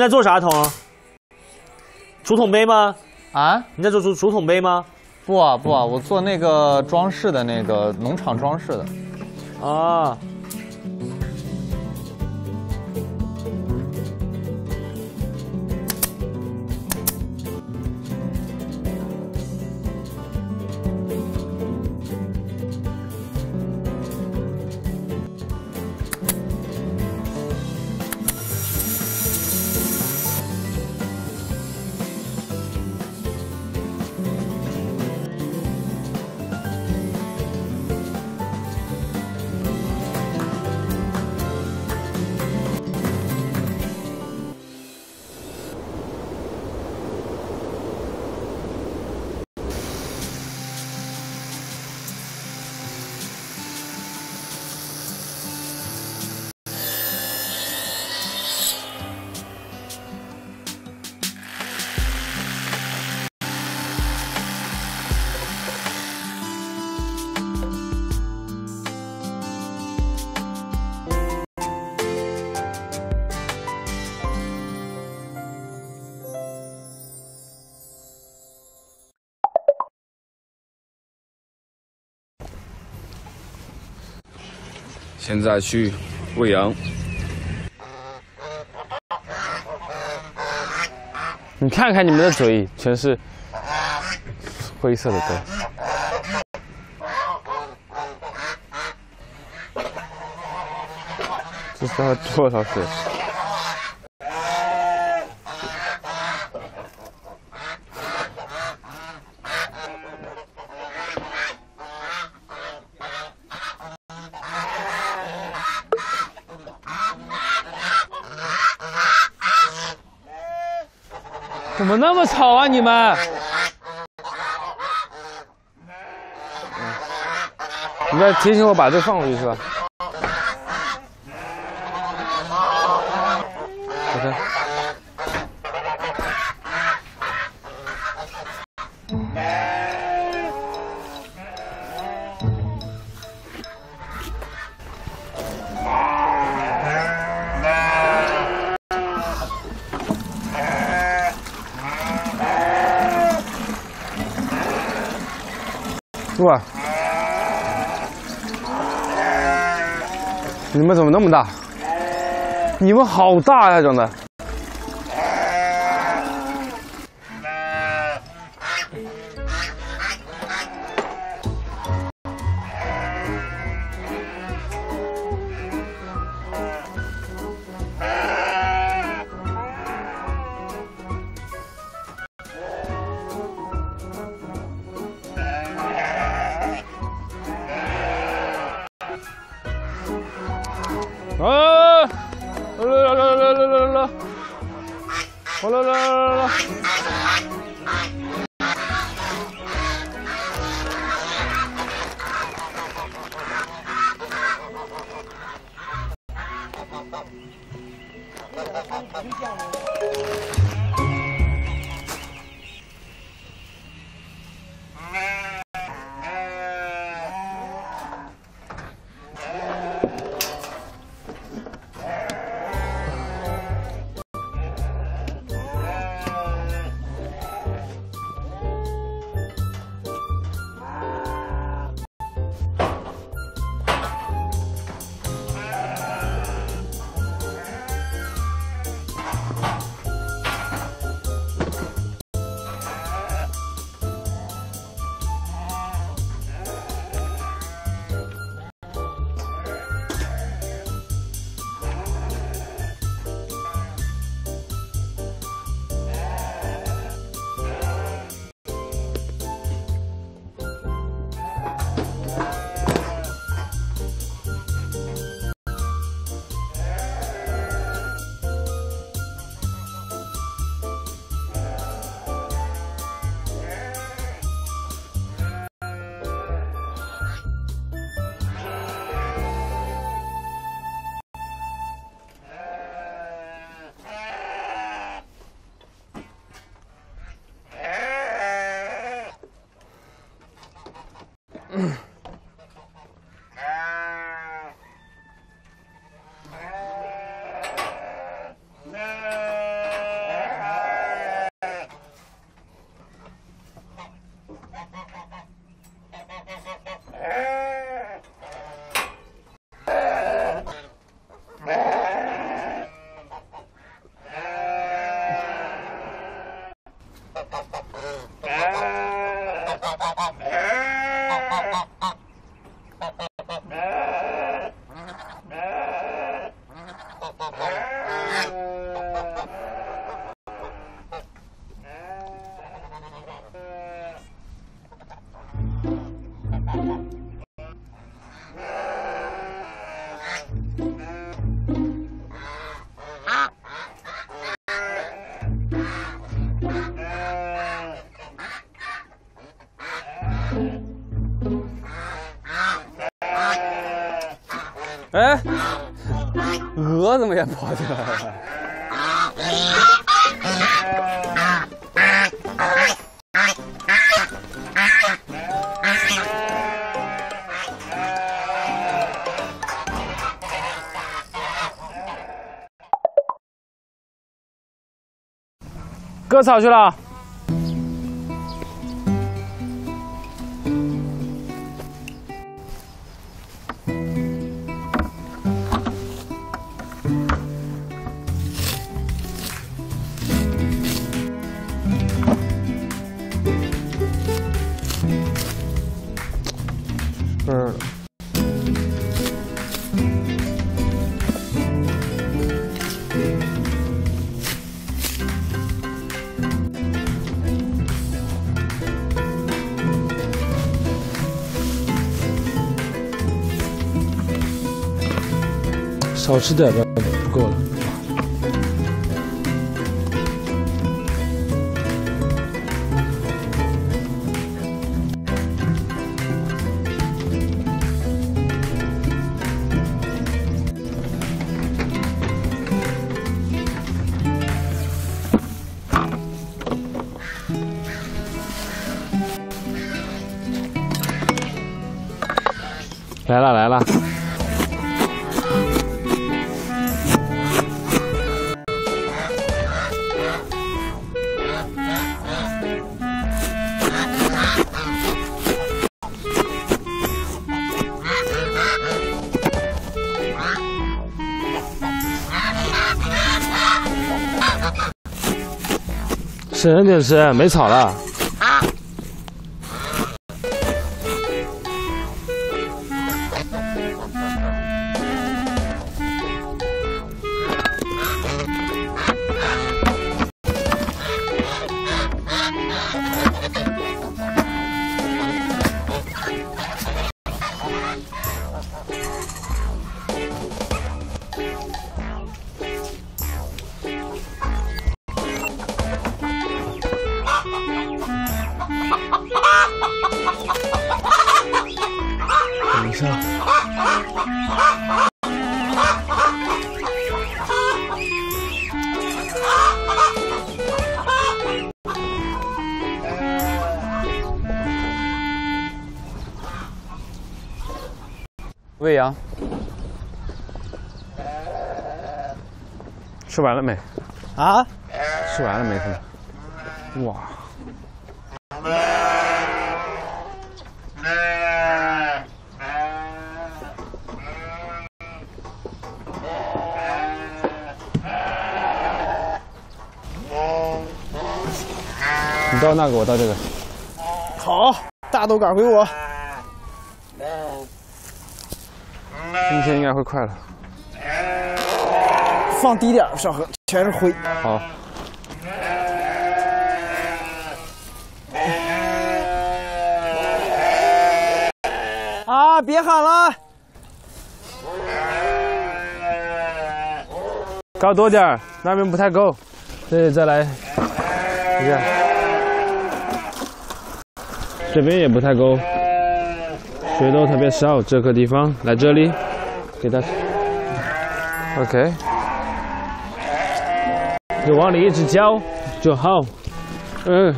彤，你在做啥？桶，竹筒杯吗？啊？你在做竹竹筒杯吗？不啊不啊，我做那个装饰的那个农场装饰的。啊，现在去喂羊。你看看你们的嘴，全是灰色的。这是要多少水？怎么那么吵啊你们？你再提醒我把这放回去是吧你们怎么那么大？你们好大呀，长得。么也跑去了？割草去了。吃的省着点吃，没草了。喂羊。吃完了没？啊？吃完了没？他们。哇。你到那个，我到这个。好，大豆杆归我。今天应该会快了。放低点，小何，全是灰。好。啊！别喊了。高多点儿，那边不太够。对，再来。一下。这边也不太够，水都特别少。这个地方，来这里，给它。OK。就往里一直浇就好。嗯。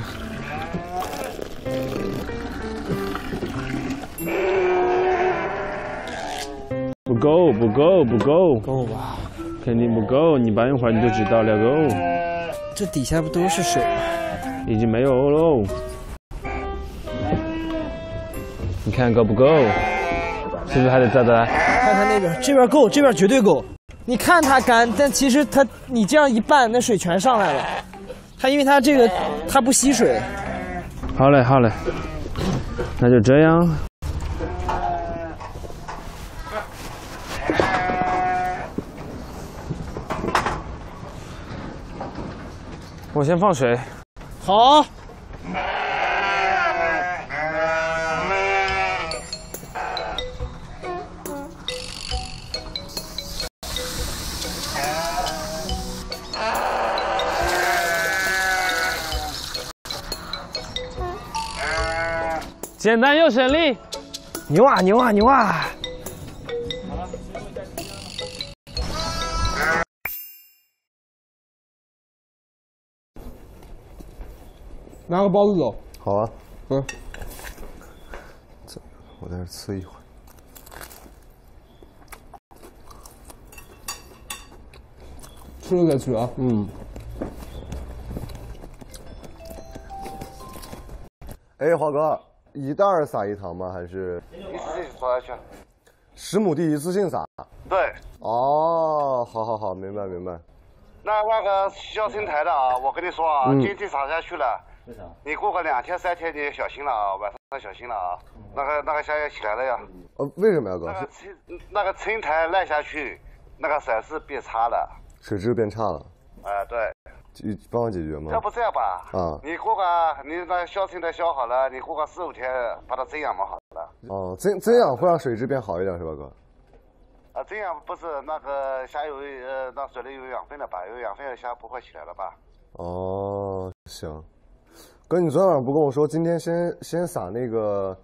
不够，不够，不够。够吧？肯定不够，你搬一会儿你就知道了够。这底下不都是水吗？已经没有喽。你看够不够？是不是还得再来？那边，这边够，这边绝对够。你看它干，但其实它你这样一拌，那水全上来了。它因为它这个它不吸水。好嘞，好嘞，那就这样。我先放水。好。简单又省力，牛啊牛啊牛啊！好了拿个包子走。好啊。嗯。这，我在这吃一会儿。吃了再去啊。嗯。哎，华哥，一袋儿撒一塘吗？还是？一次性撒下去。十亩地一次性撒。对。哦，好好好，明白明白。那那个要生态的啊，我跟你说啊，嗯今天撒下去了，你过个两天三天你小心了啊，晚上小心了啊。那个那个虾要起来了呀。呃，为什么呀，哥那？个青那个青苔烂下去，那个色质变差了。水质变差了，哎、对。解帮我解决吗？要不这样吧，啊你过个你那小青苔消好了，你过个四五天把它增氧嘛好了。哦，增增养会让水质变好一点是吧，哥？啊，这样不是那个虾有呃，那水里有养分了吧？有养分的虾不会起来了吧？哦，行。哥，你昨天晚上不跟我说，今天先先撒那个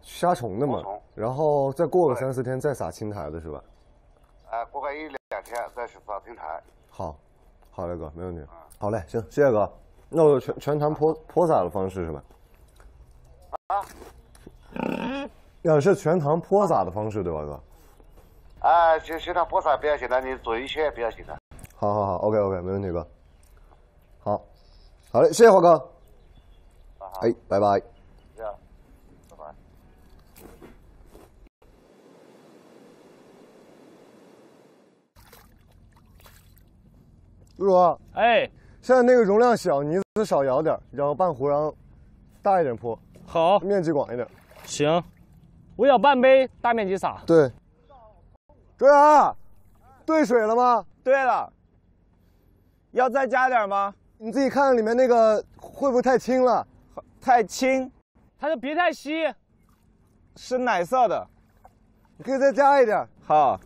虾虫的嘛，然后再过个三四天再撒青苔的是吧？啊，过个一两天再去撒青苔。好，好嘞，哥，没问题。好嘞，行，谢谢哥。那我全全塘泼泼洒的方式是吧？啊？要是全糖泼洒的方式对吧，哥？啊，就现在泼洒比较简单，你左一圈也不要紧的。好好好，OK OK，没问题，哥。好，好嘞，谢谢华哥。哎，拜拜。这样，拜拜。陆总，哎，现在那个容量小，泥子少舀点，然后半壶，然后大一点泼。好，面积广一点。行，我舀半杯大面积撒。对。周阳，兑水了吗？对了，要再加点吗？你自己看看里面那个会不会太轻了？太轻，它就别太稀，是奶色的。你可以再加一点。好。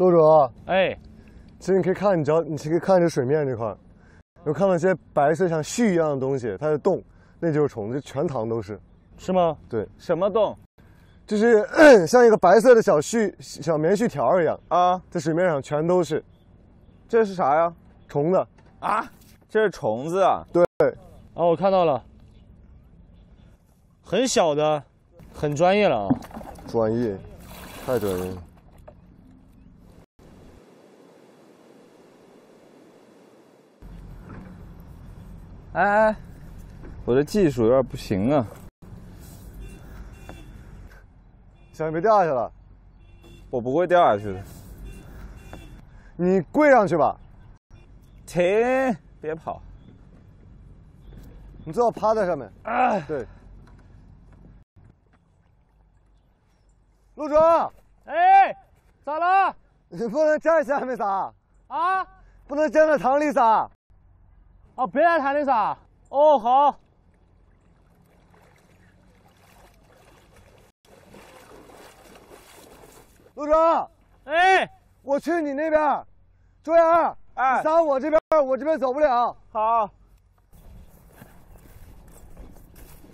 陆主，哎，其实你可以看，你只要你可以看这水面这块儿，有看到一些白色像絮一样的东西，它在动，那就是虫子，全塘都是。是吗？对，什么洞？就是像一个白色的小絮、小棉絮条一样啊，在水面上全都是。这是啥呀？虫子。啊？这是虫子啊！对，哦，我看到了，很小的，很专业了啊！专业，太专业了。哎哎，我这技术有点不行啊！小心别掉下去了。我不会掉下去的。你跪上去吧。停，别跑。你最好趴在上面。啊，对。陆总，哎，咋了？你不能站下面撒啊！不能站在塘里撒。哦，别在塘里撒。哦，好。陆征，哎，我去你那边，周阳，哎，你撒我这边，我这边走不了。好。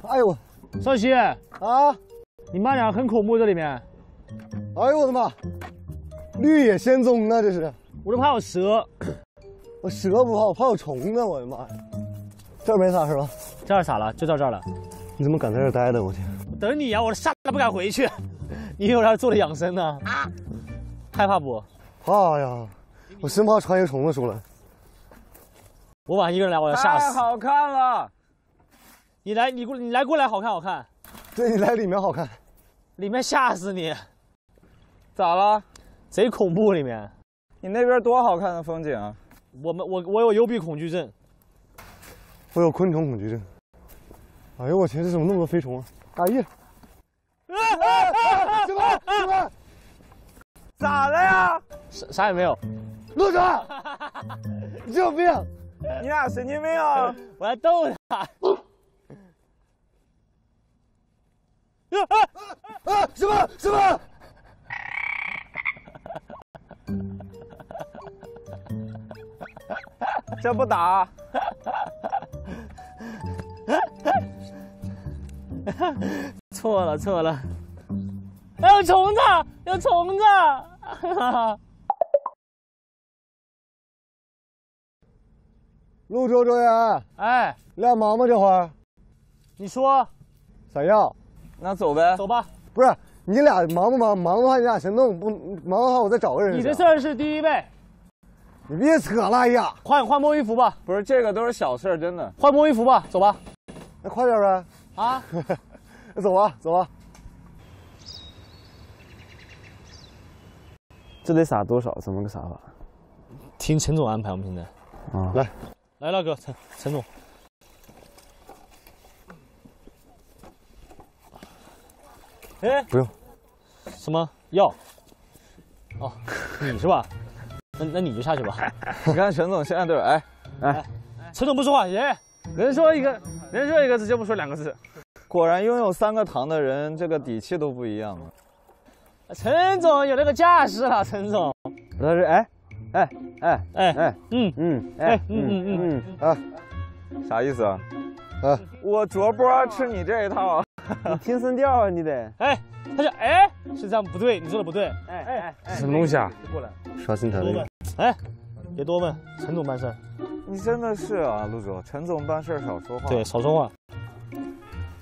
哎呦我，少熙啊，你慢点，很恐怖这里面。哎呦我的妈，绿野仙踪啊这是。我都怕有蛇。我蛇不怕，我怕有虫子，我的妈呀！这儿没啥是吧？这儿撒了，就到这儿了。你怎么敢在这儿待的？我天！等你呀，我吓得不敢回去。你有点做了养生呢？啊害怕不？怕呀！我生怕穿一个虫子出来。我晚上一个人来，我要吓死。太好看了！你来，你过，你来过来，好看好看。对你来里面好看，里面吓死你！咋了？贼恐怖里面。你那边多好看的风景啊！我们我我有幽闭恐惧症，我有昆虫恐惧症。哎呦我天，这怎么那么多飞虫啊？哎呀！什么什么？咋了呀？啥啥也没有。陆总，你有病！你俩神经病啊！我在逗他。啊！什么什么？这不打？错了错了，有虫子，有虫子！陆周周元，哎，你俩忙吗？这会儿？你说咋样？那走呗。走吧。不是你俩忙不忙？忙的话你俩先弄，不忙的话我再找个人。你的事儿是第一位。你别扯了哎呀！换换摸鱼服吧。不是这个都是小事儿，真的。换摸鱼服吧，走吧。那快点呗。啊，那 走吧，走吧。这得撒多少？怎么个撒法？听陈总安排，我们现在。啊，来，来了哥，陈陈总。哎，不用。什么药？哦，你是吧？那那你就下去吧。你看陈总现在对吧哎哎，陈总不说话，耶，人说一个，人说一个字就不说两个字。果然拥有三个糖的人，这个底气都不一样了。陈总有那个架势了，陈总。他是哎哎哎哎哎嗯嗯哎嗯嗯嗯嗯啊，啥意思啊？啊，我卓波吃你这一套。你听声调啊，你得。哎，他说哎是这样不对，你说的不对。哎哎哎，什么东西啊？过来。刷新台那个。哎，别多问，陈总办事儿。你真的是啊，陆总，陈总办事少说话。对，少说话。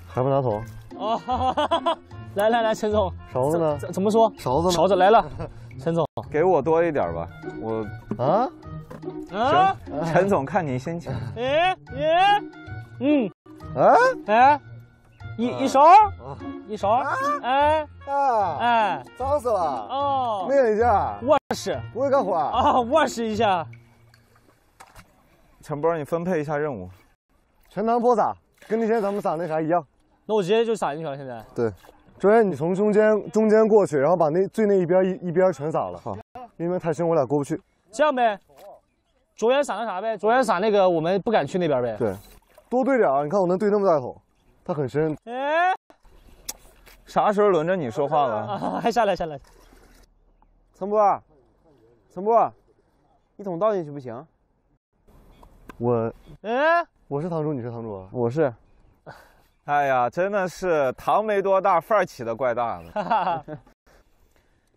还不拿走？哦，哈哈哈来来来，陈总，勺子呢？怎怎么说？勺子呢？勺子来了，陈总，给我多一点吧，我啊啊，陈陈总看你心情。哎哎，嗯，啊哎，一一勺，一勺，哎啊哎，脏死了！哦，那一下卧室，不会干活啊，卧室一下。陈波，你分配一下任务。全堂泼洒，跟那天咱们撒那啥一样。那我直接就撒进去了，现在。对，卓然，你从中间中间过去，然后把那最那一边一一边全撒了。好，因为太深，我俩过不去。这样呗，卓然撒那啥呗，卓然撒那个我们不敢去那边呗。对，多兑点啊！你看我能兑那么大口，它很深。哎，啥时候轮着你说话了？啊，还下来下来。陈波，陈波，一桶倒进去不行？我，哎，我是堂主，你是堂主啊？我是。哎呀，真的是糖没多大，范儿起的怪大的。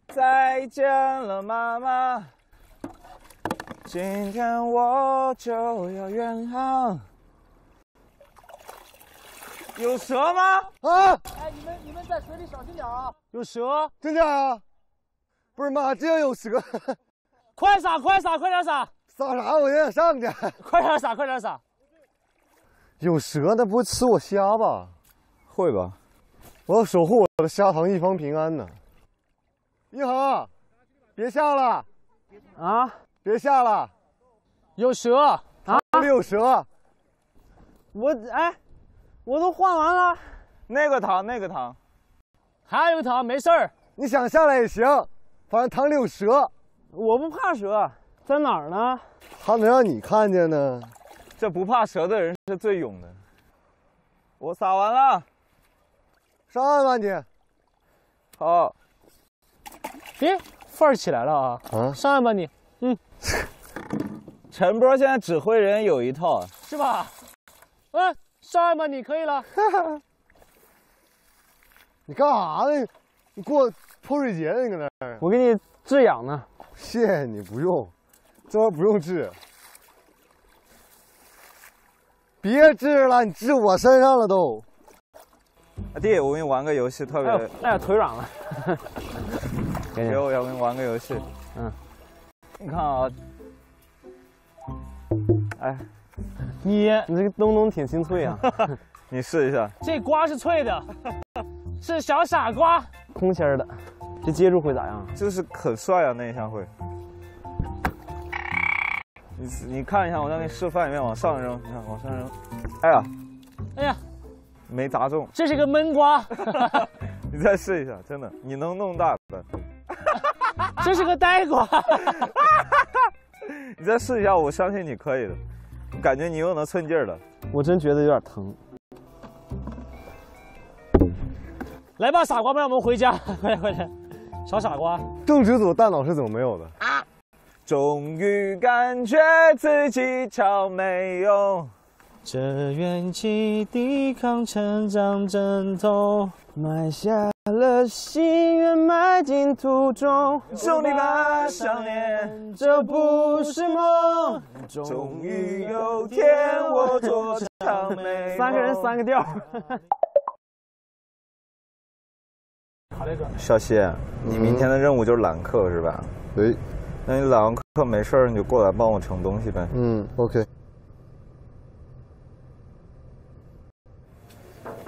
再见了，妈妈。今天我就要远航。有蛇吗？啊！哎，你们你们在水里小心点啊！有蛇，真的啊？不是妈，真有蛇！快撒，快撒，快点撒！撒啥？我有点上去。快点撒，快点撒！有蛇，那不会吃我虾吧？会吧？我要守护我的虾塘一方平安呢。一恒，别下了啊！别下了，有蛇啊！这里有蛇。我哎，我都换完了。那个塘，那个塘，还有个塘，没事儿。你想下来也行，反正塘里有蛇。我不怕蛇，在哪儿呢？他能让你看见呢？这不怕蛇的人是最勇的。我撒完了，上岸吧你。好。咦，范儿起来了啊！啊，上岸吧你。嗯。陈波现在指挥人有一套，是吧？嗯，上岸吧你可以了。你干啥呢？你过泼水节呢？你搁那儿？我给你治痒呢。谢谢你，不用，这玩意儿不用治。别治了，你治我身上了都。弟，我跟你玩个游戏，特别。哎呀，腿软了。给我，我跟你玩个游戏。嗯。你看啊。哎，你你这个东东挺清脆啊。你试一下。这瓜是脆的，是小傻瓜。空心的，这接住会咋样？就是可帅啊，那一下会。你你看一下，我再给你示范一遍，往上扔，你看往上扔。哎呀，哎呀，没砸中。这是个闷瓜。你再试一下，真的，你能弄大的。这是个呆瓜。你再试一下，我相信你可以的。我感觉你又能寸劲儿了。我真觉得有点疼。来吧，傻瓜们，让我们回家，快点快点，小傻瓜。种植组大脑是怎么没有的？啊！终于感觉自己超没用，这元气抵抗成长阵痛，埋下了心愿，迈进途中，祝你把想念，这不是梦。终于有天我做场美三个人三个调。小西，你明天的任务就是揽客是吧？对。那你揽完客没事儿，你就过来帮我盛东西呗。嗯，OK。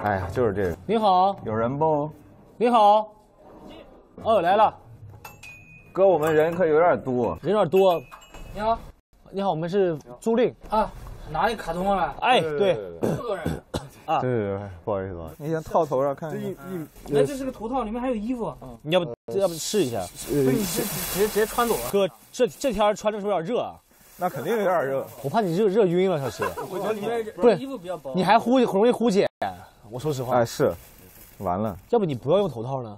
哎呀，就是这个。你好，有人不？你好。哦，来了。哥，我们人可有点多。人有点多。你好。你好，我们是租赁啊。拿一卡通过来。哎，对。这么多人。啊，对对对，不好意思啊。你先套头上看。一一，哎，这是个头套，里面还有衣服。嗯，你要不要不试一下？不是，你直直接直接穿走了。哥，这这天穿着是不是有点热啊？那肯定有点热。我怕你热热晕了，小西。我觉得里面不是衣服比较薄。你还呼很容易呼姐。我说实话。哎，是，完了。要不你不要用头套呢？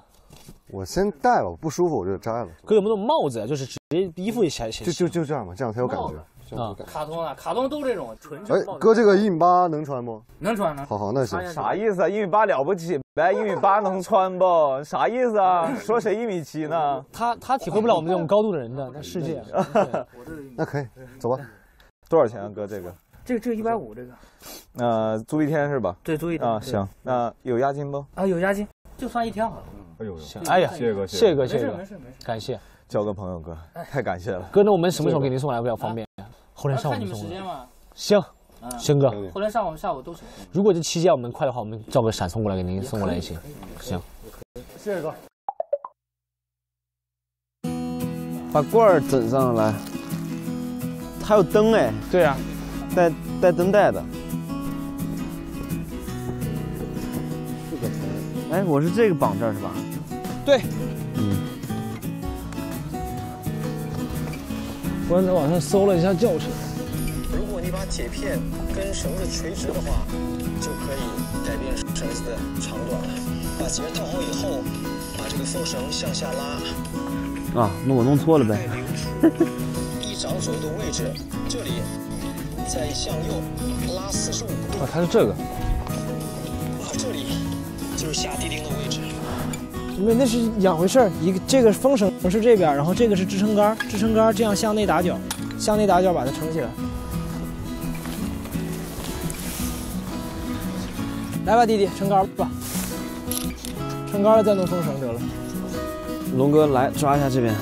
我先戴了，不舒服我就摘了。哥有没有帽子？就是直接衣服也显显。就就就这样吧，这样才有感觉。啊，卡通啊，卡通都这种纯。哎，哥，这个一米八能穿不？能穿能。好好，那行。啥意思啊？一米八了不起呗？一米八能穿不？啥意思啊？说谁一米七呢？他他体会不了我们这种高度的人的那世界。那可以，走吧。多少钱啊，哥？这个？这个这个一百五，这个。呃，租一天是吧？对，租一天。啊，行。那有押金不？啊，有押金，就算一天好了。哎呦，行。哎呀，谢谢哥，谢谢哥，谢谢哥，没事没事，感谢。交个朋友，哥，太感谢了。哥，那我们什么时候给您送来比较方便？后天上午看你们时间嘛。行，轩哥。后天上午、下午都行。如果这期间我们快的话，我们叫个闪送过来给您送过来也行。行，谢谢哥。把罐儿整上来。还有灯哎。对啊，带带灯带的。这个哎，我是这个绑这儿是吧？对。嗯。我刚才网上搜了一下教程。如果你把铁片跟绳子垂直的话，就可以改变绳子的长短。把结套好以后，把这个副绳向下拉。啊，那我弄错了呗。一掌左右的位置，这里再向右拉四十五度。啊，它是这个。啊，这里就是下地钉的位置。没，那是两回事儿。一个这个风绳是这边，然后这个是支撑杆，支撑杆这样向内打脚，向内打角把它撑起来。来吧，弟弟，撑杆吧。撑杆了再弄风绳得了。龙哥来抓一下这边，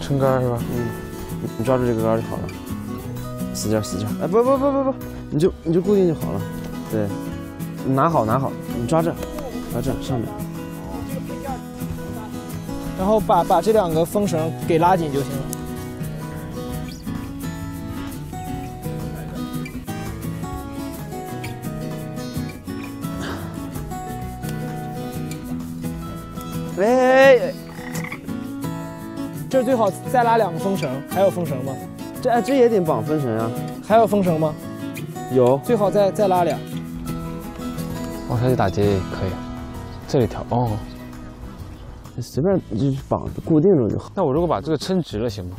撑杆是吧？嗯，你抓住这个杆就好了，使劲使劲。哎，不不不不不，你就你就固定就好了。对，拿好拿好，你抓这，抓这上面。然后把把这两个风绳给拉紧就行了。哎，这最好再拉两个风绳，还有风绳吗？这哎这也得绑风绳啊。还有风绳吗？有，最好再再拉俩。往下去打结也可以，这里调哦。随便就是绑固定住就好。那我如果把这个撑直了行吗？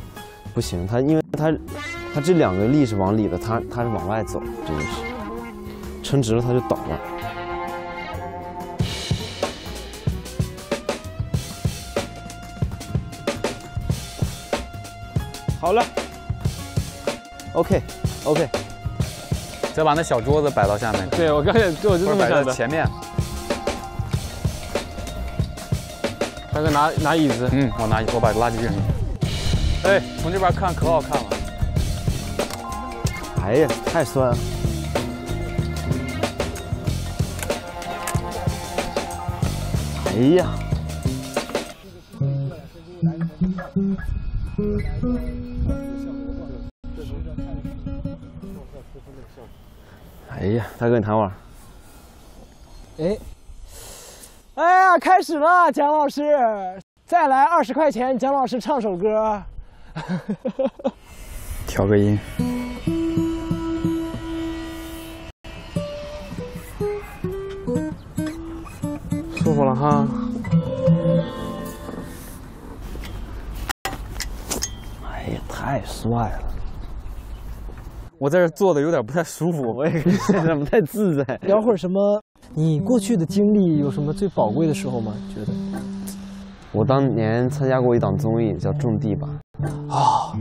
不行，它因为它它这两个力是往里的，它它是往外走，这个是撑直了它就倒了。好了，OK OK，再把那小桌子摆到下面。对我刚才就我就这么摆想的。到前面。大哥拿拿椅子，嗯，我拿我把垃圾扔。哎，从这边看可好看了。哎呀，太酸了。哎呀，呀，大哥你谈会儿。哎，哎呀，开始了，蒋老师，再来二十块钱，蒋老师唱首歌。调个音。舒服了哈。哎呀，太帅了！我在这坐的有点不太舒服，我也 现在不太自在。聊会儿什么？你过去的经历有什么最宝贵的时候吗？觉得？我当年参加过一档综艺，叫《种地吧啊，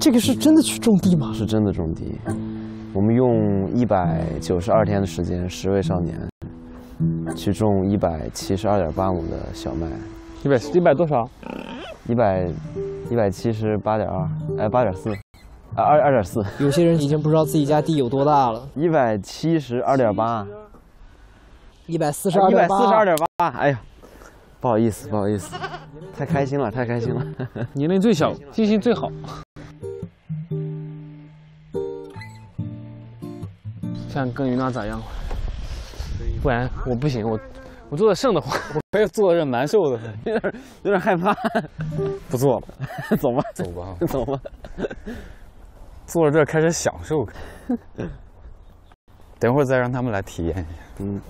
这个是真的去种地吗？》，是真的种地。我们用一百九十二天的时间，十位少年去种一百七十二点八亩的小麦。一百一百多少？一百一百七十八点二，哎，八点四，啊，二二点四。有些人已经不知道自己家地有多大了。一百七十二点八，一百四十二，一百四十二点八。哎呀，不好意思，不好意思，太开心了，太开心了。年龄最小，记性最好。看耕耘娜咋样？不然我不行，我我做的剩的话，我可以坐着难受的，有点有点害怕。不做了，走吧，走吧，走吧。坐在这儿开始享受。等会儿再让他们来体验一下。嗯。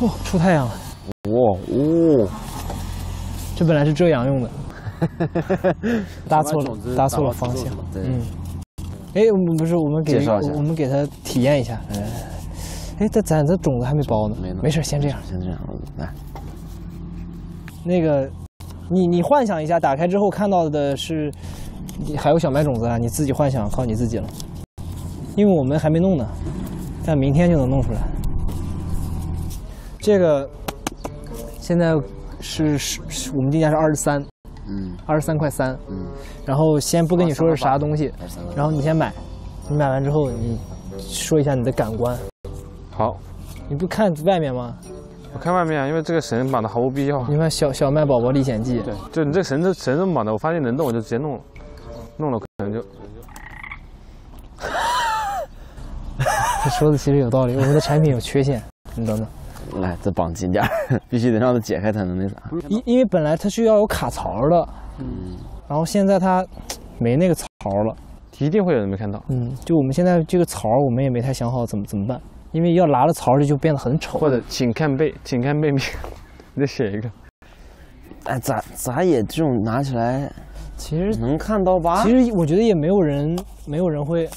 哦，出太阳了。哇哦，这本来是遮阳用的。搭错了，搭错了方向。嗯。哎，我们不是，我们给我们给他体验一下。哎，哎，这咱这种子还没包呢。没呢。没事，先这样，先这样。来。那个，你你幻想一下，打开之后看到的是，还有小麦种子啊，你自己幻想，靠你自己了。因为我们还没弄呢，但明天就能弄出来。这个现在是是，我们定价是二十三。嗯，二十三块三，嗯，然后先不跟你说是啥东西，然后你先买，你买完之后你说一下你的感官。好，你不看外面吗？我看外面啊，因为这个绳绑的毫无必要。你看《小小麦宝宝历险记》，对，就你这绳子绳子绑的，我发现能动我就直接弄了，弄了可能就。他说的其实有道理，我们的产品有缺陷，你等等。来，再绑紧点 必须得让它解开才能那啥。因因为本来它是要有卡槽的，嗯，然后现在它没那个槽了，一定会有人没看到。嗯，就我们现在这个槽，我们也没太想好怎么怎么办，因为要拿了槽，这就变得很丑。或者请看背，请看背面，你再写一个。哎，咋咋也这种拿起来，其实能看到吧？其实我觉得也没有人，没有人会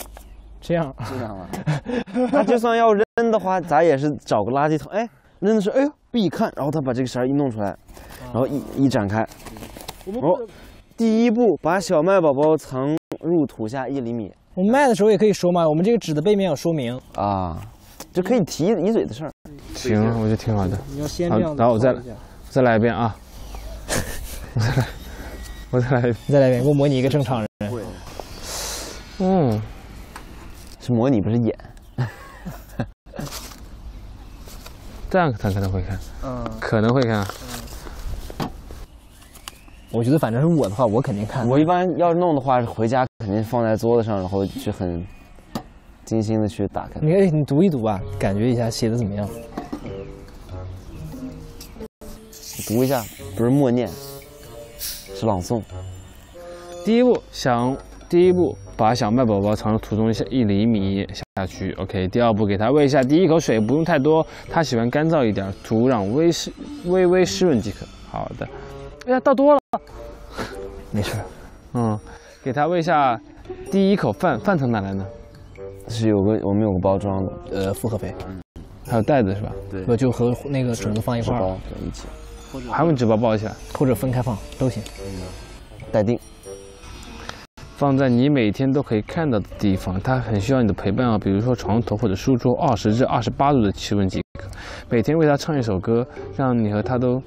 这样。这样啊？他就算要扔的话，咱也是找个垃圾桶，哎。扔的时候，哎呦，必看，然后他把这个绳儿一弄出来，然后一一展开，然后第一步把小麦宝宝藏入土下一厘米我们卖的时候也可以说嘛，我们这个纸的背面有说明。啊，这可以提一嘴的事儿。行，我觉得挺好的。你要先好这样，然后我再来再来一遍啊！我再来，我再来一遍。你再来一遍，给我模拟一个正常人。嗯，是模拟不是演。这样他可能会看，嗯，可能会看。我觉得反正是我的话，我肯定看。我一般要是弄的话，回家肯定放在桌子上，然后就很精心的去打开。你哎，你读一读吧，感觉一下写的怎么样？读一下，不是默念，是朗诵。第一步想，第一步把小麦宝宝藏入土中下一厘米下去。OK，第二步给它喂一下第一口水，不用太多，它喜欢干燥一点，土壤微湿微微湿润即可。好的，哎呀，倒多了，没事。嗯，给它喂下第一口饭，饭从哪来呢？是有个我们有个包装的，呃，复合肥，还有袋子是吧？对不就和那个种子放一块儿，对一起，还用纸包包起来，或者分开放都行。待定。放在你每天都可以看到的地方，它很需要你的陪伴啊，比如说床头或者书桌，二十至二十八度的气温即可。每天为它唱一首歌，让你和它都。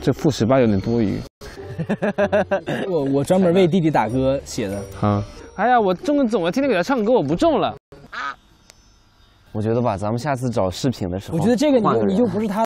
这负十八有点多余。我我专门为弟弟打歌写的。啊！哎呀，我中了，天天给他唱歌，我不中了。我觉得吧，咱们下次找视频的时候，我觉得这个你你就不是他